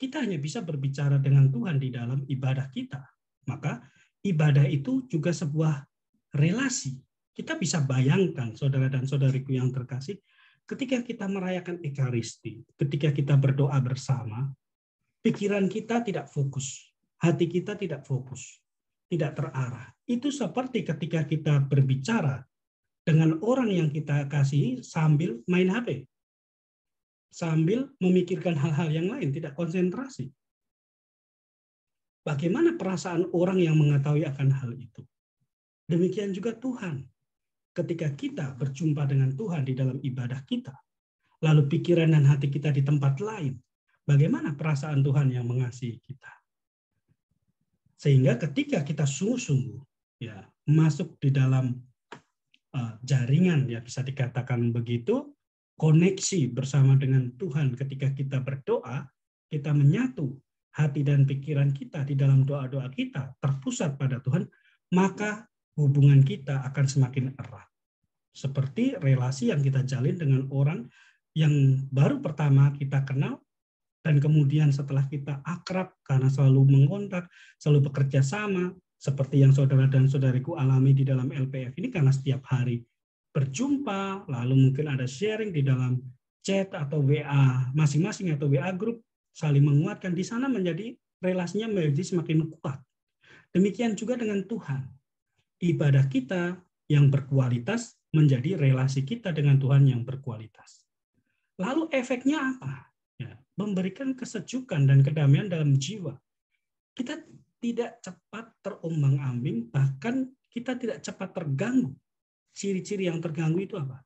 Kita hanya bisa berbicara dengan Tuhan di dalam ibadah kita. Maka ibadah itu juga sebuah relasi. Kita bisa bayangkan, saudara dan saudariku yang terkasih, ketika kita merayakan Ekaristi, ketika kita berdoa bersama, pikiran kita tidak fokus, hati kita tidak fokus, tidak terarah. Itu seperti ketika kita berbicara dengan orang yang kita kasih sambil main HP, sambil memikirkan hal-hal yang lain, tidak konsentrasi. Bagaimana perasaan orang yang mengetahui akan hal itu? Demikian juga Tuhan. Ketika kita berjumpa dengan Tuhan di dalam ibadah kita, lalu pikiran dan hati kita di tempat lain, bagaimana perasaan Tuhan yang mengasihi kita? Sehingga ketika kita sungguh-sungguh ya masuk di dalam uh, jaringan ya bisa dikatakan begitu, koneksi bersama dengan Tuhan ketika kita berdoa, kita menyatu hati dan pikiran kita di dalam doa-doa kita terpusat pada Tuhan, maka hubungan kita akan semakin erat. Seperti relasi yang kita jalin dengan orang yang baru pertama kita kenal, dan kemudian setelah kita akrab karena selalu mengontak, selalu bekerja sama, seperti yang saudara dan saudariku alami di dalam LPF ini karena setiap hari berjumpa, lalu mungkin ada sharing di dalam chat atau WA masing-masing atau WA grup, saling menguatkan di sana menjadi relasinya menjadi semakin kuat. Demikian juga dengan Tuhan. Ibadah kita yang berkualitas menjadi relasi kita dengan Tuhan yang berkualitas. Lalu efeknya apa? Memberikan kesejukan dan kedamaian dalam jiwa. Kita tidak cepat terombang-ambing, bahkan kita tidak cepat terganggu. Ciri-ciri yang terganggu itu apa?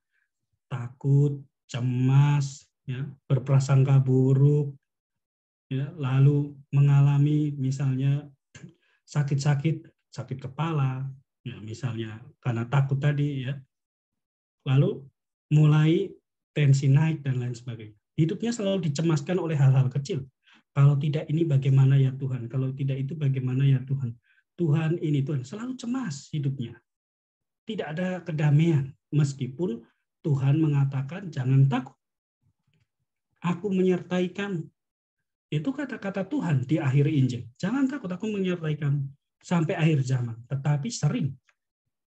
Takut, cemas, ya, berprasangka buruk, ya, lalu mengalami misalnya sakit-sakit, sakit kepala, ya, misalnya karena takut tadi ya, lalu mulai tensi naik dan lain sebagainya. Hidupnya selalu dicemaskan oleh hal-hal kecil. Kalau tidak ini bagaimana ya Tuhan? Kalau tidak itu bagaimana ya Tuhan? Tuhan ini Tuhan selalu cemas hidupnya. Tidak ada kedamaian meskipun Tuhan mengatakan jangan takut. Aku menyertai kamu. Itu kata-kata Tuhan di akhir Injil. Jangan takut, aku menyertai kamu sampai akhir zaman. Tetapi sering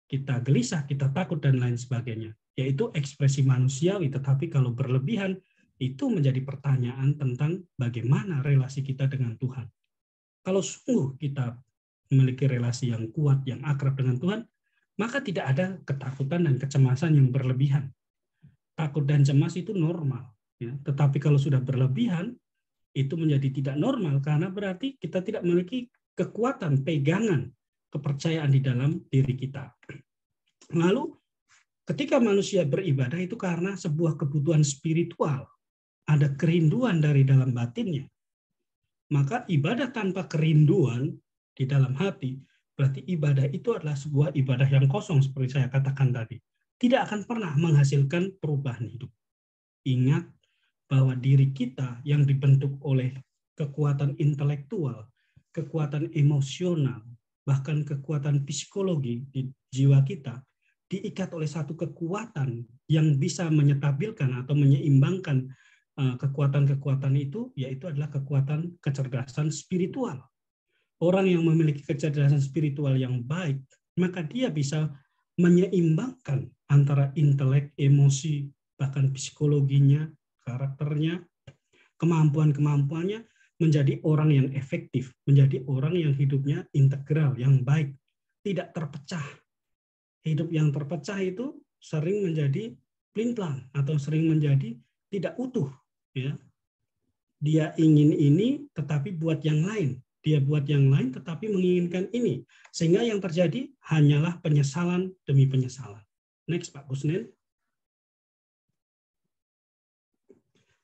kita gelisah, kita takut, dan lain sebagainya. Yaitu ekspresi manusiawi, tetapi kalau berlebihan, itu menjadi pertanyaan tentang bagaimana relasi kita dengan Tuhan. Kalau sungguh kita memiliki relasi yang kuat, yang akrab dengan Tuhan, maka tidak ada ketakutan dan kecemasan yang berlebihan. Takut dan cemas itu normal. Ya. Tetapi kalau sudah berlebihan, itu menjadi tidak normal karena berarti kita tidak memiliki kekuatan pegangan kepercayaan di dalam diri kita. Lalu ketika manusia beribadah itu karena sebuah kebutuhan spiritual, ada kerinduan dari dalam batinnya. Maka ibadah tanpa kerinduan di dalam hati, berarti ibadah itu adalah sebuah ibadah yang kosong seperti saya katakan tadi. Tidak akan pernah menghasilkan perubahan hidup. Ingat bahwa diri kita yang dibentuk oleh kekuatan intelektual, kekuatan emosional, bahkan kekuatan psikologi di jiwa kita diikat oleh satu kekuatan yang bisa menyetabilkan atau menyeimbangkan kekuatan-kekuatan itu, yaitu adalah kekuatan kecerdasan spiritual. Orang yang memiliki kecerdasan spiritual yang baik, maka dia bisa menyeimbangkan antara intelek, emosi, bahkan psikologinya, karakternya, kemampuan-kemampuannya menjadi orang yang efektif, menjadi orang yang hidupnya integral, yang baik, tidak terpecah hidup yang terpecah itu sering menjadi plin-plan atau sering menjadi tidak utuh ya. Dia ingin ini tetapi buat yang lain. Dia buat yang lain tetapi menginginkan ini. Sehingga yang terjadi hanyalah penyesalan demi penyesalan. Next Pak Kusnin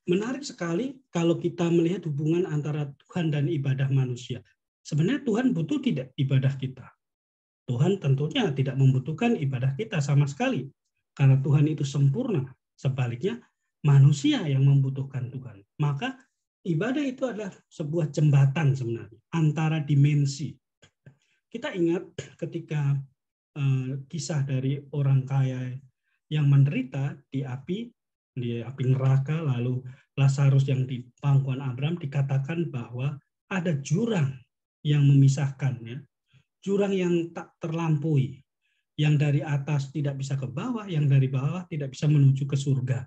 menarik sekali kalau kita melihat hubungan antara Tuhan dan ibadah manusia. Sebenarnya Tuhan butuh tidak ibadah kita? Tuhan tentunya tidak membutuhkan ibadah kita sama sekali. Karena Tuhan itu sempurna. Sebaliknya, manusia yang membutuhkan Tuhan. Maka ibadah itu adalah sebuah jembatan sebenarnya antara dimensi. Kita ingat ketika uh, kisah dari orang kaya yang menderita di api, di api neraka, lalu Lazarus yang di pangkuan Abraham dikatakan bahwa ada jurang yang memisahkan ya jurang yang tak terlampaui, yang dari atas tidak bisa ke bawah, yang dari bawah tidak bisa menuju ke surga.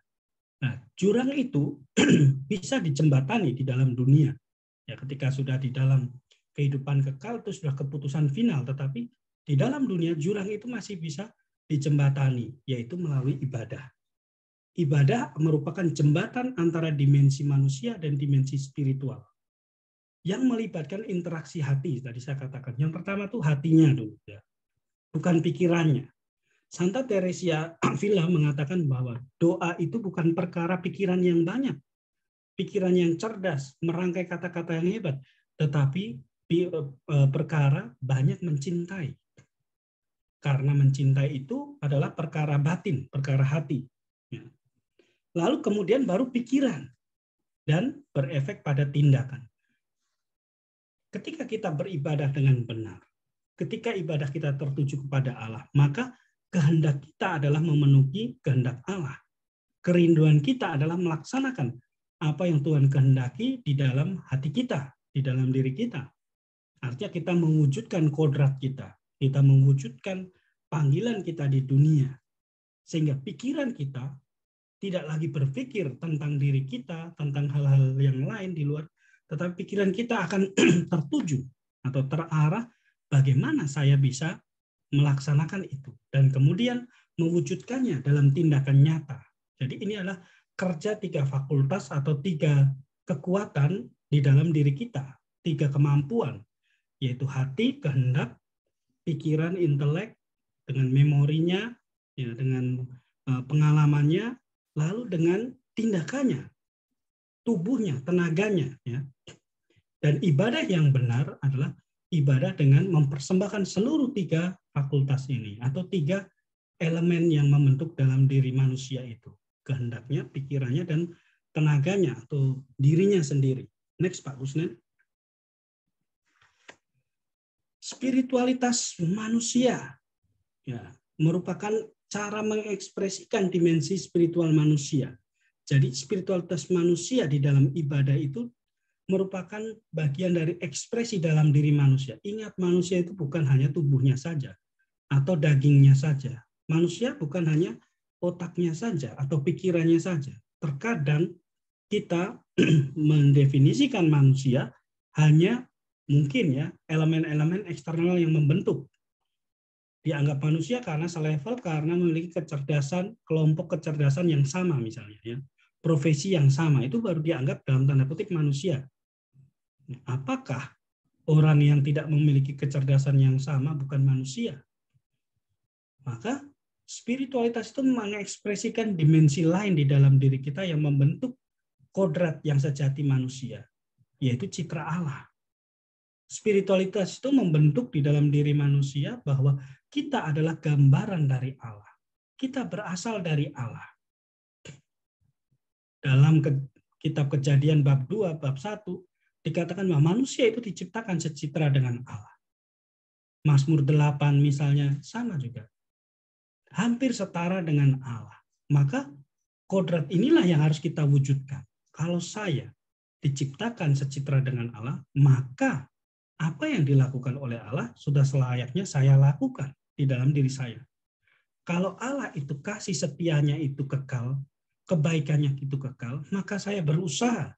Nah, jurang itu bisa dijembatani di dalam dunia. Ya, ketika sudah di dalam kehidupan kekal itu sudah keputusan final, tetapi di dalam dunia jurang itu masih bisa dijembatani, yaitu melalui ibadah. Ibadah merupakan jembatan antara dimensi manusia dan dimensi spiritual yang melibatkan interaksi hati tadi saya katakan. Yang pertama tuh hatinya dulu ya. Bukan pikirannya. Santa Teresia Avila mengatakan bahwa doa itu bukan perkara pikiran yang banyak. Pikiran yang cerdas, merangkai kata-kata yang hebat, tetapi eh, perkara banyak mencintai. Karena mencintai itu adalah perkara batin, perkara hati. Ya. Lalu kemudian baru pikiran dan berefek pada tindakan ketika kita beribadah dengan benar, ketika ibadah kita tertuju kepada Allah, maka kehendak kita adalah memenuhi kehendak Allah. Kerinduan kita adalah melaksanakan apa yang Tuhan kehendaki di dalam hati kita, di dalam diri kita. Artinya kita mewujudkan kodrat kita, kita mewujudkan panggilan kita di dunia. Sehingga pikiran kita tidak lagi berpikir tentang diri kita, tentang hal-hal yang lain di luar, tetapi pikiran kita akan tertuju atau terarah bagaimana saya bisa melaksanakan itu dan kemudian mewujudkannya dalam tindakan nyata. Jadi ini adalah kerja tiga fakultas atau tiga kekuatan di dalam diri kita, tiga kemampuan, yaitu hati, kehendak, pikiran, intelek, dengan memorinya, ya, dengan uh, pengalamannya, lalu dengan tindakannya, tubuhnya, tenaganya. Ya. Dan ibadah yang benar adalah ibadah dengan mempersembahkan seluruh tiga fakultas ini atau tiga elemen yang membentuk dalam diri manusia itu. Kehendaknya, pikirannya, dan tenaganya atau dirinya sendiri. Next Pak Husnen. Spiritualitas manusia ya merupakan cara mengekspresikan dimensi spiritual manusia jadi spiritualitas manusia di dalam ibadah itu merupakan bagian dari ekspresi dalam diri manusia. Ingat manusia itu bukan hanya tubuhnya saja atau dagingnya saja. Manusia bukan hanya otaknya saja atau pikirannya saja. Terkadang kita mendefinisikan manusia hanya mungkin ya elemen-elemen eksternal yang membentuk dianggap manusia karena selevel karena memiliki kecerdasan kelompok kecerdasan yang sama misalnya ya profesi yang sama itu baru dianggap dalam tanda kutip manusia. Apakah Orang yang tidak memiliki kecerdasan yang sama bukan manusia. Maka spiritualitas itu mengekspresikan dimensi lain di dalam diri kita yang membentuk kodrat yang sejati manusia, yaitu citra Allah. Spiritualitas itu membentuk di dalam diri manusia bahwa kita adalah gambaran dari Allah. Kita berasal dari Allah. Dalam ke, kitab kejadian bab 2, bab 1, dikatakan bahwa manusia itu diciptakan secitra dengan Allah. Mazmur 8 misalnya sama juga hampir setara dengan Allah. Maka kodrat inilah yang harus kita wujudkan. Kalau saya diciptakan secitra dengan Allah, maka apa yang dilakukan oleh Allah sudah selayaknya saya lakukan di dalam diri saya. Kalau Allah itu kasih setianya itu kekal, kebaikannya itu kekal, maka saya berusaha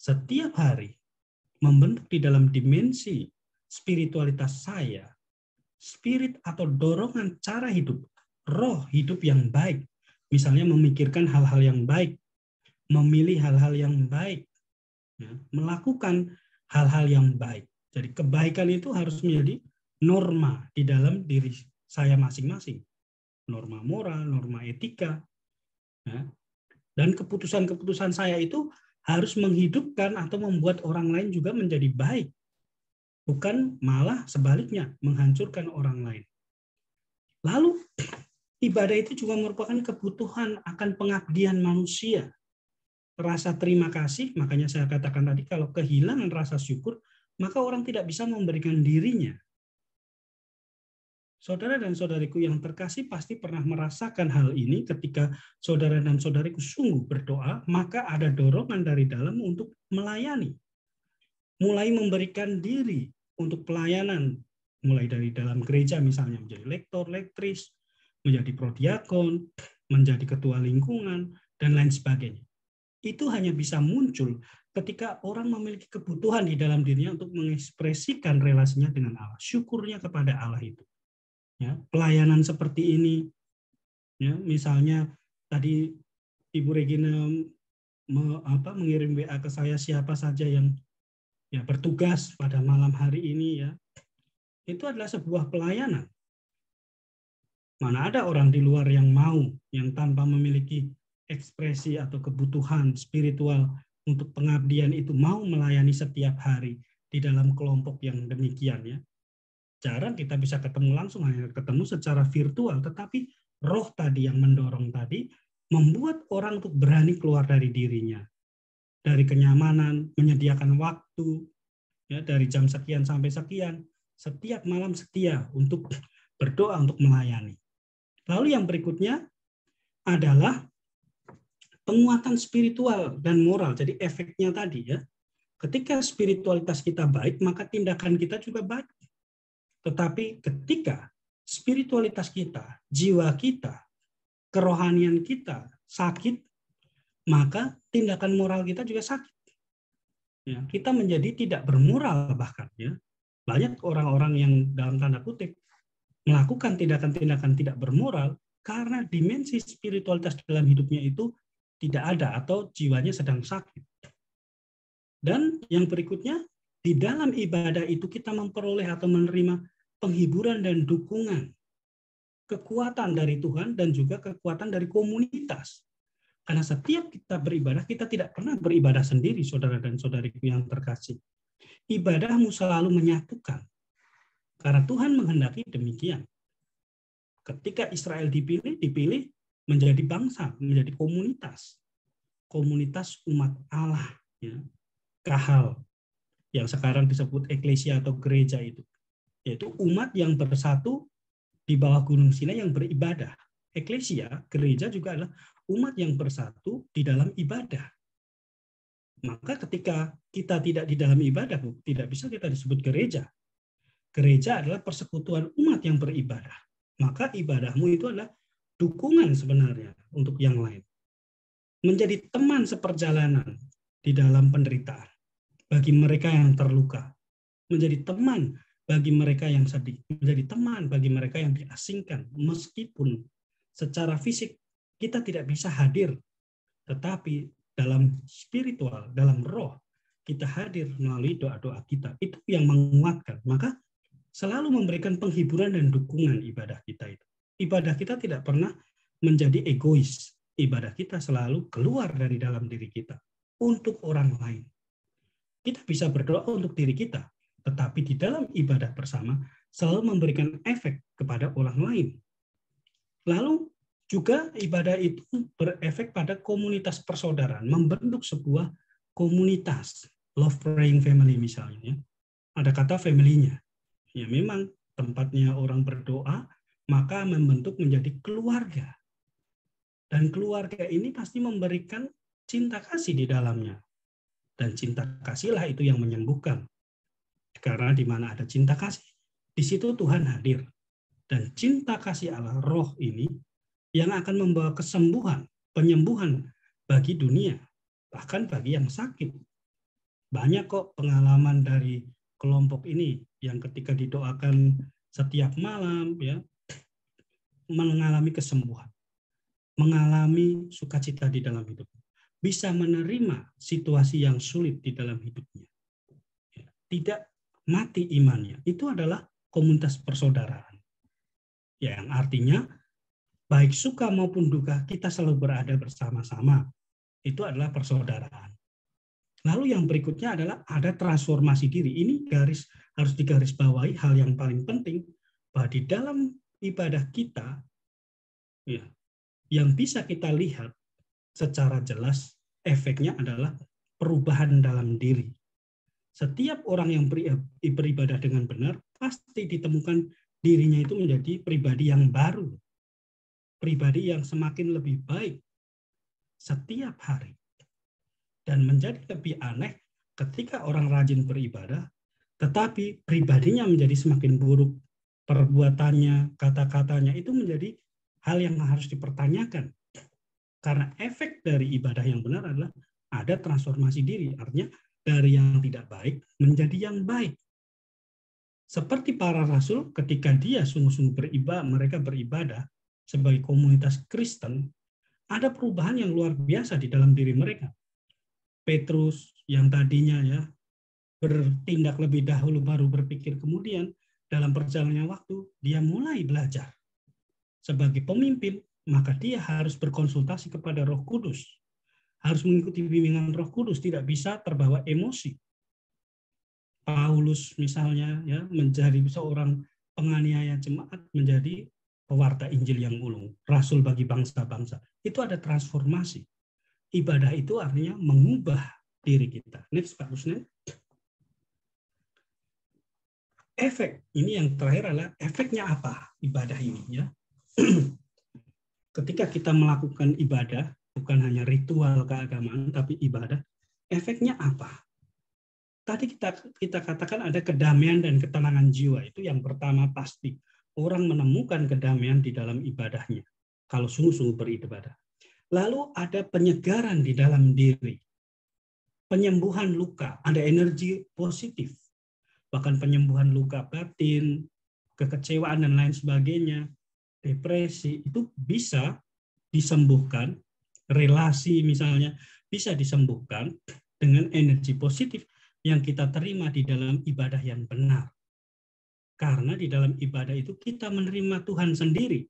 setiap hari membentuk di dalam dimensi spiritualitas saya, spirit atau dorongan cara hidup roh hidup yang baik. Misalnya memikirkan hal-hal yang baik, memilih hal-hal yang baik, ya, melakukan hal-hal yang baik. Jadi kebaikan itu harus menjadi norma di dalam diri saya masing-masing. Norma moral, norma etika. Ya. Dan keputusan-keputusan saya itu harus menghidupkan atau membuat orang lain juga menjadi baik. Bukan malah sebaliknya, menghancurkan orang lain. Lalu ibadah itu juga merupakan kebutuhan akan pengabdian manusia. Rasa terima kasih, makanya saya katakan tadi kalau kehilangan rasa syukur, maka orang tidak bisa memberikan dirinya. Saudara dan saudariku yang terkasih pasti pernah merasakan hal ini ketika saudara dan saudariku sungguh berdoa, maka ada dorongan dari dalam untuk melayani. Mulai memberikan diri untuk pelayanan, mulai dari dalam gereja misalnya menjadi lektor, lektris, menjadi prodiakon, menjadi ketua lingkungan, dan lain sebagainya. Itu hanya bisa muncul ketika orang memiliki kebutuhan di dalam dirinya untuk mengekspresikan relasinya dengan Allah, syukurnya kepada Allah itu. Ya, pelayanan seperti ini, ya, misalnya tadi Ibu Regina me, apa, mengirim WA ke saya siapa saja yang ya bertugas pada malam hari ini ya, itu adalah sebuah pelayanan Mana ada orang di luar yang mau, yang tanpa memiliki ekspresi atau kebutuhan spiritual untuk pengabdian itu mau melayani setiap hari di dalam kelompok yang demikian ya. Jarang kita bisa ketemu langsung, hanya ketemu secara virtual, tetapi roh tadi yang mendorong tadi membuat orang untuk berani keluar dari dirinya. Dari kenyamanan, menyediakan waktu, ya dari jam sekian sampai sekian, setiap malam setia untuk berdoa untuk melayani. Lalu yang berikutnya adalah penguatan spiritual dan moral. Jadi efeknya tadi ya, ketika spiritualitas kita baik, maka tindakan kita juga baik. Tetapi ketika spiritualitas kita, jiwa kita, kerohanian kita sakit, maka tindakan moral kita juga sakit. Ya, kita menjadi tidak bermoral bahkan ya. Banyak orang-orang yang dalam tanda kutip melakukan tindakan-tindakan tidak bermoral karena dimensi spiritualitas dalam hidupnya itu tidak ada atau jiwanya sedang sakit. Dan yang berikutnya, di dalam ibadah itu kita memperoleh atau menerima penghiburan dan dukungan, kekuatan dari Tuhan dan juga kekuatan dari komunitas. Karena setiap kita beribadah, kita tidak pernah beribadah sendiri, saudara dan saudariku yang terkasih. Ibadahmu selalu menyatukan karena Tuhan menghendaki demikian. Ketika Israel dipilih, dipilih menjadi bangsa, menjadi komunitas. Komunitas umat Allah. Ya. Kahal. Yang sekarang disebut eklesia atau gereja itu. Yaitu umat yang bersatu di bawah Gunung Sinai yang beribadah. Eklesia, gereja juga adalah umat yang bersatu di dalam ibadah. Maka ketika kita tidak di dalam ibadah, tidak bisa kita disebut gereja. Gereja adalah persekutuan umat yang beribadah. Maka ibadahmu itu adalah dukungan sebenarnya untuk yang lain. Menjadi teman seperjalanan di dalam penderitaan bagi mereka yang terluka. Menjadi teman bagi mereka yang sedih. Menjadi teman bagi mereka yang diasingkan. Meskipun secara fisik kita tidak bisa hadir. Tetapi dalam spiritual, dalam roh, kita hadir melalui doa-doa kita. Itu yang menguatkan. Maka selalu memberikan penghiburan dan dukungan ibadah kita itu. Ibadah kita tidak pernah menjadi egois. Ibadah kita selalu keluar dari dalam diri kita untuk orang lain. Kita bisa berdoa untuk diri kita, tetapi di dalam ibadah bersama selalu memberikan efek kepada orang lain. Lalu juga ibadah itu berefek pada komunitas persaudaraan, membentuk sebuah komunitas, love praying family misalnya. Ada kata family-nya. Ya memang tempatnya orang berdoa, maka membentuk menjadi keluarga. Dan keluarga ini pasti memberikan cinta kasih di dalamnya. Dan cinta kasihlah itu yang menyembuhkan. Karena di mana ada cinta kasih, di situ Tuhan hadir. Dan cinta kasih Allah, roh ini, yang akan membawa kesembuhan, penyembuhan bagi dunia, bahkan bagi yang sakit. Banyak kok pengalaman dari kelompok ini yang ketika didoakan setiap malam ya mengalami kesembuhan, mengalami sukacita di dalam hidup bisa menerima situasi yang sulit di dalam hidupnya. Ya, tidak mati imannya. Itu adalah komunitas persaudaraan. Yang artinya baik suka maupun duka kita selalu berada bersama-sama. Itu adalah persaudaraan. Lalu yang berikutnya adalah ada transformasi diri. Ini garis harus digarisbawahi hal yang paling penting bahwa di dalam ibadah kita ya, yang bisa kita lihat secara jelas efeknya adalah perubahan dalam diri. Setiap orang yang beribadah dengan benar pasti ditemukan dirinya itu menjadi pribadi yang baru. Pribadi yang semakin lebih baik setiap hari. Dan menjadi lebih aneh ketika orang rajin beribadah, tetapi pribadinya menjadi semakin buruk. Perbuatannya, kata-katanya itu menjadi hal yang harus dipertanyakan. Karena efek dari ibadah yang benar adalah ada transformasi diri. Artinya dari yang tidak baik menjadi yang baik. Seperti para rasul ketika dia sungguh-sungguh beribadah, mereka beribadah sebagai komunitas Kristen, ada perubahan yang luar biasa di dalam diri mereka. Petrus yang tadinya ya bertindak lebih dahulu baru berpikir kemudian dalam perjalanan waktu dia mulai belajar sebagai pemimpin maka dia harus berkonsultasi kepada Roh Kudus. Harus mengikuti bimbingan Roh Kudus, tidak bisa terbawa emosi. Paulus misalnya ya menjadi seorang penganiaya jemaat menjadi pewarta Injil yang ulung, rasul bagi bangsa-bangsa. Itu ada transformasi. Ibadah itu artinya mengubah diri kita. Next Pak Rusne. Efek ini yang terakhir adalah efeknya apa ibadah ini ya. ketika kita melakukan ibadah, bukan hanya ritual keagamaan, tapi ibadah, efeknya apa? Tadi kita kita katakan ada kedamaian dan ketenangan jiwa. Itu yang pertama pasti. Orang menemukan kedamaian di dalam ibadahnya. Kalau sungguh-sungguh beribadah. Lalu ada penyegaran di dalam diri. Penyembuhan luka, ada energi positif. Bahkan penyembuhan luka batin, kekecewaan dan lain sebagainya depresi itu bisa disembuhkan, relasi misalnya bisa disembuhkan dengan energi positif yang kita terima di dalam ibadah yang benar. Karena di dalam ibadah itu kita menerima Tuhan sendiri,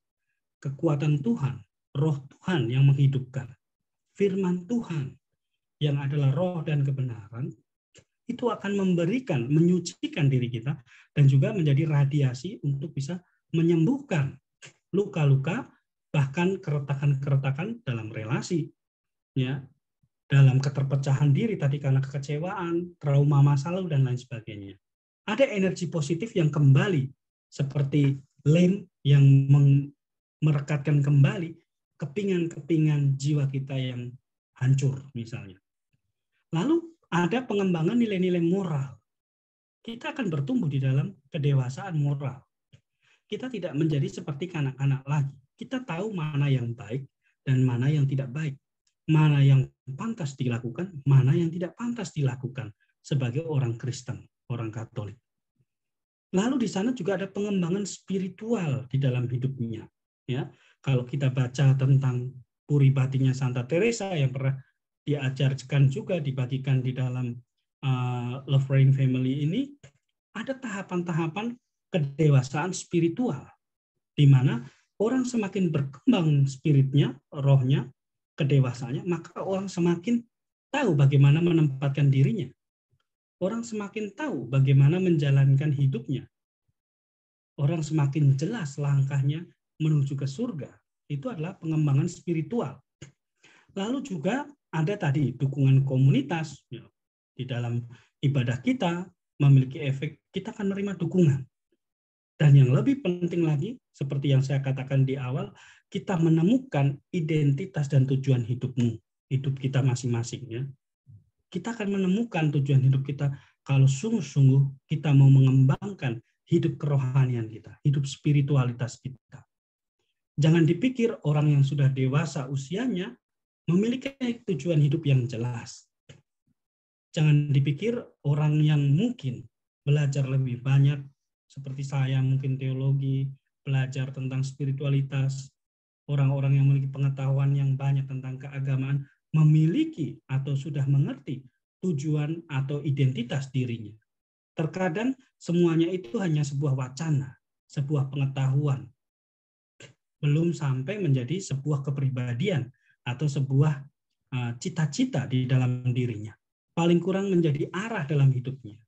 kekuatan Tuhan, roh Tuhan yang menghidupkan, firman Tuhan yang adalah roh dan kebenaran, itu akan memberikan, menyucikan diri kita, dan juga menjadi radiasi untuk bisa menyembuhkan luka-luka, bahkan keretakan-keretakan dalam relasi, ya, dalam keterpecahan diri tadi karena kekecewaan, trauma masa lalu dan lain sebagainya. Ada energi positif yang kembali seperti lem yang merekatkan kembali kepingan-kepingan jiwa kita yang hancur misalnya. Lalu ada pengembangan nilai-nilai moral. Kita akan bertumbuh di dalam kedewasaan moral kita tidak menjadi seperti anak-anak lagi. Kita tahu mana yang baik dan mana yang tidak baik. Mana yang pantas dilakukan, mana yang tidak pantas dilakukan sebagai orang Kristen, orang Katolik. Lalu di sana juga ada pengembangan spiritual di dalam hidupnya. Ya, kalau kita baca tentang puri batinnya Santa Teresa yang pernah diajarkan juga dibagikan di dalam uh, Love Family ini ada tahapan-tahapan kedewasaan spiritual di mana orang semakin berkembang spiritnya, rohnya, kedewasaannya, maka orang semakin tahu bagaimana menempatkan dirinya. Orang semakin tahu bagaimana menjalankan hidupnya. Orang semakin jelas langkahnya menuju ke surga. Itu adalah pengembangan spiritual. Lalu juga ada tadi dukungan komunitas. Ya, di dalam ibadah kita memiliki efek, kita akan menerima dukungan. Dan yang lebih penting lagi, seperti yang saya katakan di awal, kita menemukan identitas dan tujuan hidupmu, hidup kita masing-masing. Ya. Kita akan menemukan tujuan hidup kita kalau sungguh-sungguh kita mau mengembangkan hidup kerohanian kita, hidup spiritualitas kita. Jangan dipikir orang yang sudah dewasa usianya memiliki tujuan hidup yang jelas. Jangan dipikir orang yang mungkin belajar lebih banyak seperti saya mungkin teologi, belajar tentang spiritualitas, orang-orang yang memiliki pengetahuan yang banyak tentang keagamaan memiliki atau sudah mengerti tujuan atau identitas dirinya. Terkadang semuanya itu hanya sebuah wacana, sebuah pengetahuan, belum sampai menjadi sebuah kepribadian atau sebuah uh, cita-cita di dalam dirinya. Paling kurang menjadi arah dalam hidupnya.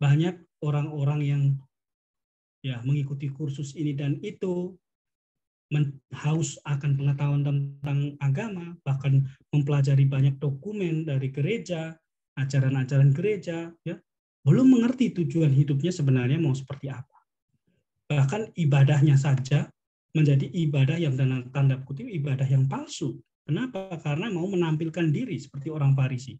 Banyak orang-orang yang ya mengikuti kursus ini dan itu haus akan pengetahuan tentang agama, bahkan mempelajari banyak dokumen dari gereja, ajaran-ajaran gereja, ya belum mengerti tujuan hidupnya sebenarnya mau seperti apa. Bahkan ibadahnya saja menjadi ibadah yang tanda, tanda kutip ibadah yang palsu. Kenapa? Karena mau menampilkan diri seperti orang Farisi.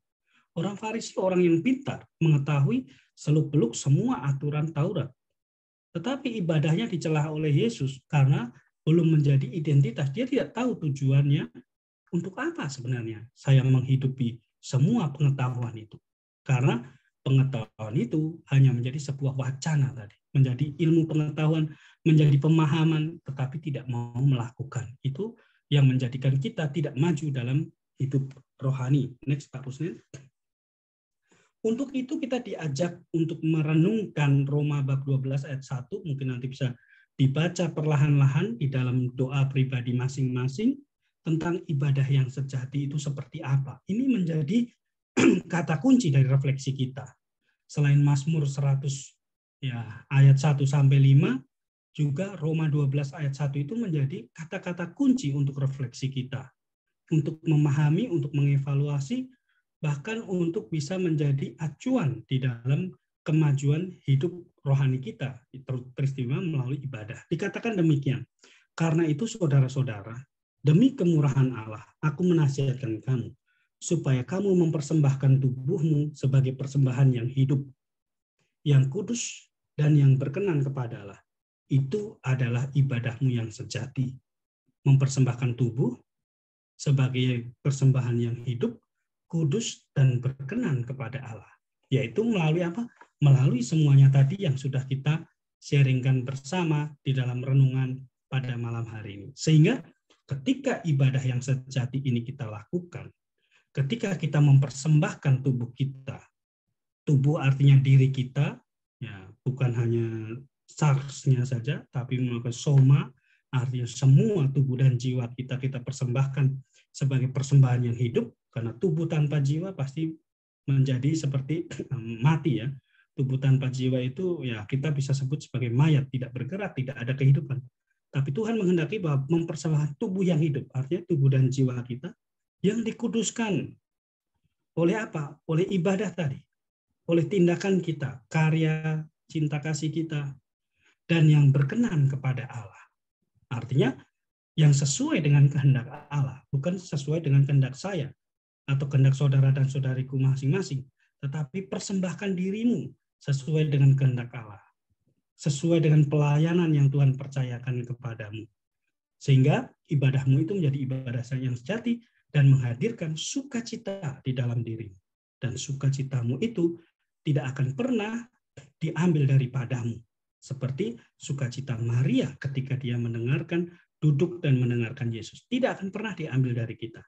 Orang Farisi orang yang pintar, mengetahui seluk-beluk semua aturan Taurat. Tetapi ibadahnya dicelah oleh Yesus karena belum menjadi identitas. Dia tidak tahu tujuannya untuk apa sebenarnya saya menghidupi semua pengetahuan itu. Karena pengetahuan itu hanya menjadi sebuah wacana tadi, menjadi ilmu pengetahuan, menjadi pemahaman, tetapi tidak mau melakukan. Itu yang menjadikan kita tidak maju dalam hidup rohani. Next, Pak Rusnil. Untuk itu kita diajak untuk merenungkan Roma bab 12 ayat 1, mungkin nanti bisa dibaca perlahan-lahan di dalam doa pribadi masing-masing tentang ibadah yang sejati itu seperti apa. Ini menjadi kata kunci dari refleksi kita. Selain Mazmur 100 ya ayat 1 sampai 5 juga Roma 12 ayat 1 itu menjadi kata-kata kunci untuk refleksi kita. Untuk memahami, untuk mengevaluasi bahkan untuk bisa menjadi acuan di dalam kemajuan hidup rohani kita, peristiwa melalui ibadah. Dikatakan demikian. Karena itu saudara-saudara, demi kemurahan Allah, aku menasihatkan kamu, supaya kamu mempersembahkan tubuhmu sebagai persembahan yang hidup, yang kudus, dan yang berkenan kepada Allah. Itu adalah ibadahmu yang sejati. Mempersembahkan tubuh sebagai persembahan yang hidup, kudus dan berkenan kepada Allah. Yaitu melalui apa? Melalui semuanya tadi yang sudah kita sharingkan bersama di dalam renungan pada malam hari ini. Sehingga ketika ibadah yang sejati ini kita lakukan, ketika kita mempersembahkan tubuh kita, tubuh artinya diri kita, ya bukan hanya sarsnya saja, tapi melakukan soma, artinya semua tubuh dan jiwa kita kita persembahkan sebagai persembahan yang hidup, karena tubuh tanpa jiwa pasti menjadi seperti mati ya. Tubuh tanpa jiwa itu ya kita bisa sebut sebagai mayat, tidak bergerak, tidak ada kehidupan. Tapi Tuhan menghendaki bahwa mempersembahkan tubuh yang hidup, artinya tubuh dan jiwa kita yang dikuduskan oleh apa? Oleh ibadah tadi, oleh tindakan kita, karya cinta kasih kita, dan yang berkenan kepada Allah. Artinya yang sesuai dengan kehendak Allah, bukan sesuai dengan kehendak saya, atau kehendak saudara dan saudariku masing-masing, tetapi persembahkan dirimu sesuai dengan kehendak Allah, sesuai dengan pelayanan yang Tuhan percayakan kepadamu. Sehingga ibadahmu itu menjadi ibadah yang sejati dan menghadirkan sukacita di dalam dirimu. Dan sukacitamu itu tidak akan pernah diambil daripadamu. Seperti sukacita Maria ketika dia mendengarkan, duduk dan mendengarkan Yesus. Tidak akan pernah diambil dari kita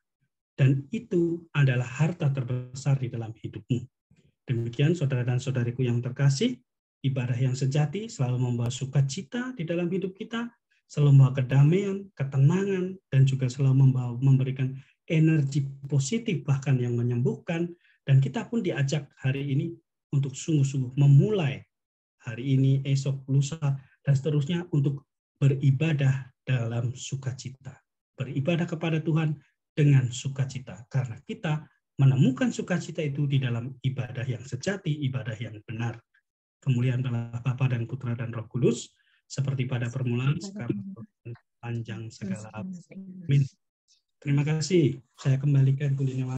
dan itu adalah harta terbesar di dalam hidupmu. Demikian saudara dan saudariku yang terkasih, ibadah yang sejati selalu membawa sukacita di dalam hidup kita, selalu membawa kedamaian, ketenangan, dan juga selalu membawa memberikan energi positif bahkan yang menyembuhkan. Dan kita pun diajak hari ini untuk sungguh-sungguh memulai hari ini, esok, lusa, dan seterusnya untuk beribadah dalam sukacita. Beribadah kepada Tuhan dengan sukacita. Karena kita menemukan sukacita itu di dalam ibadah yang sejati, ibadah yang benar. Kemuliaan adalah Bapa dan Putra dan Roh Kudus, seperti pada permulaan, sekarang, panjang segala. Amin. Terima kasih. Saya kembalikan kuliner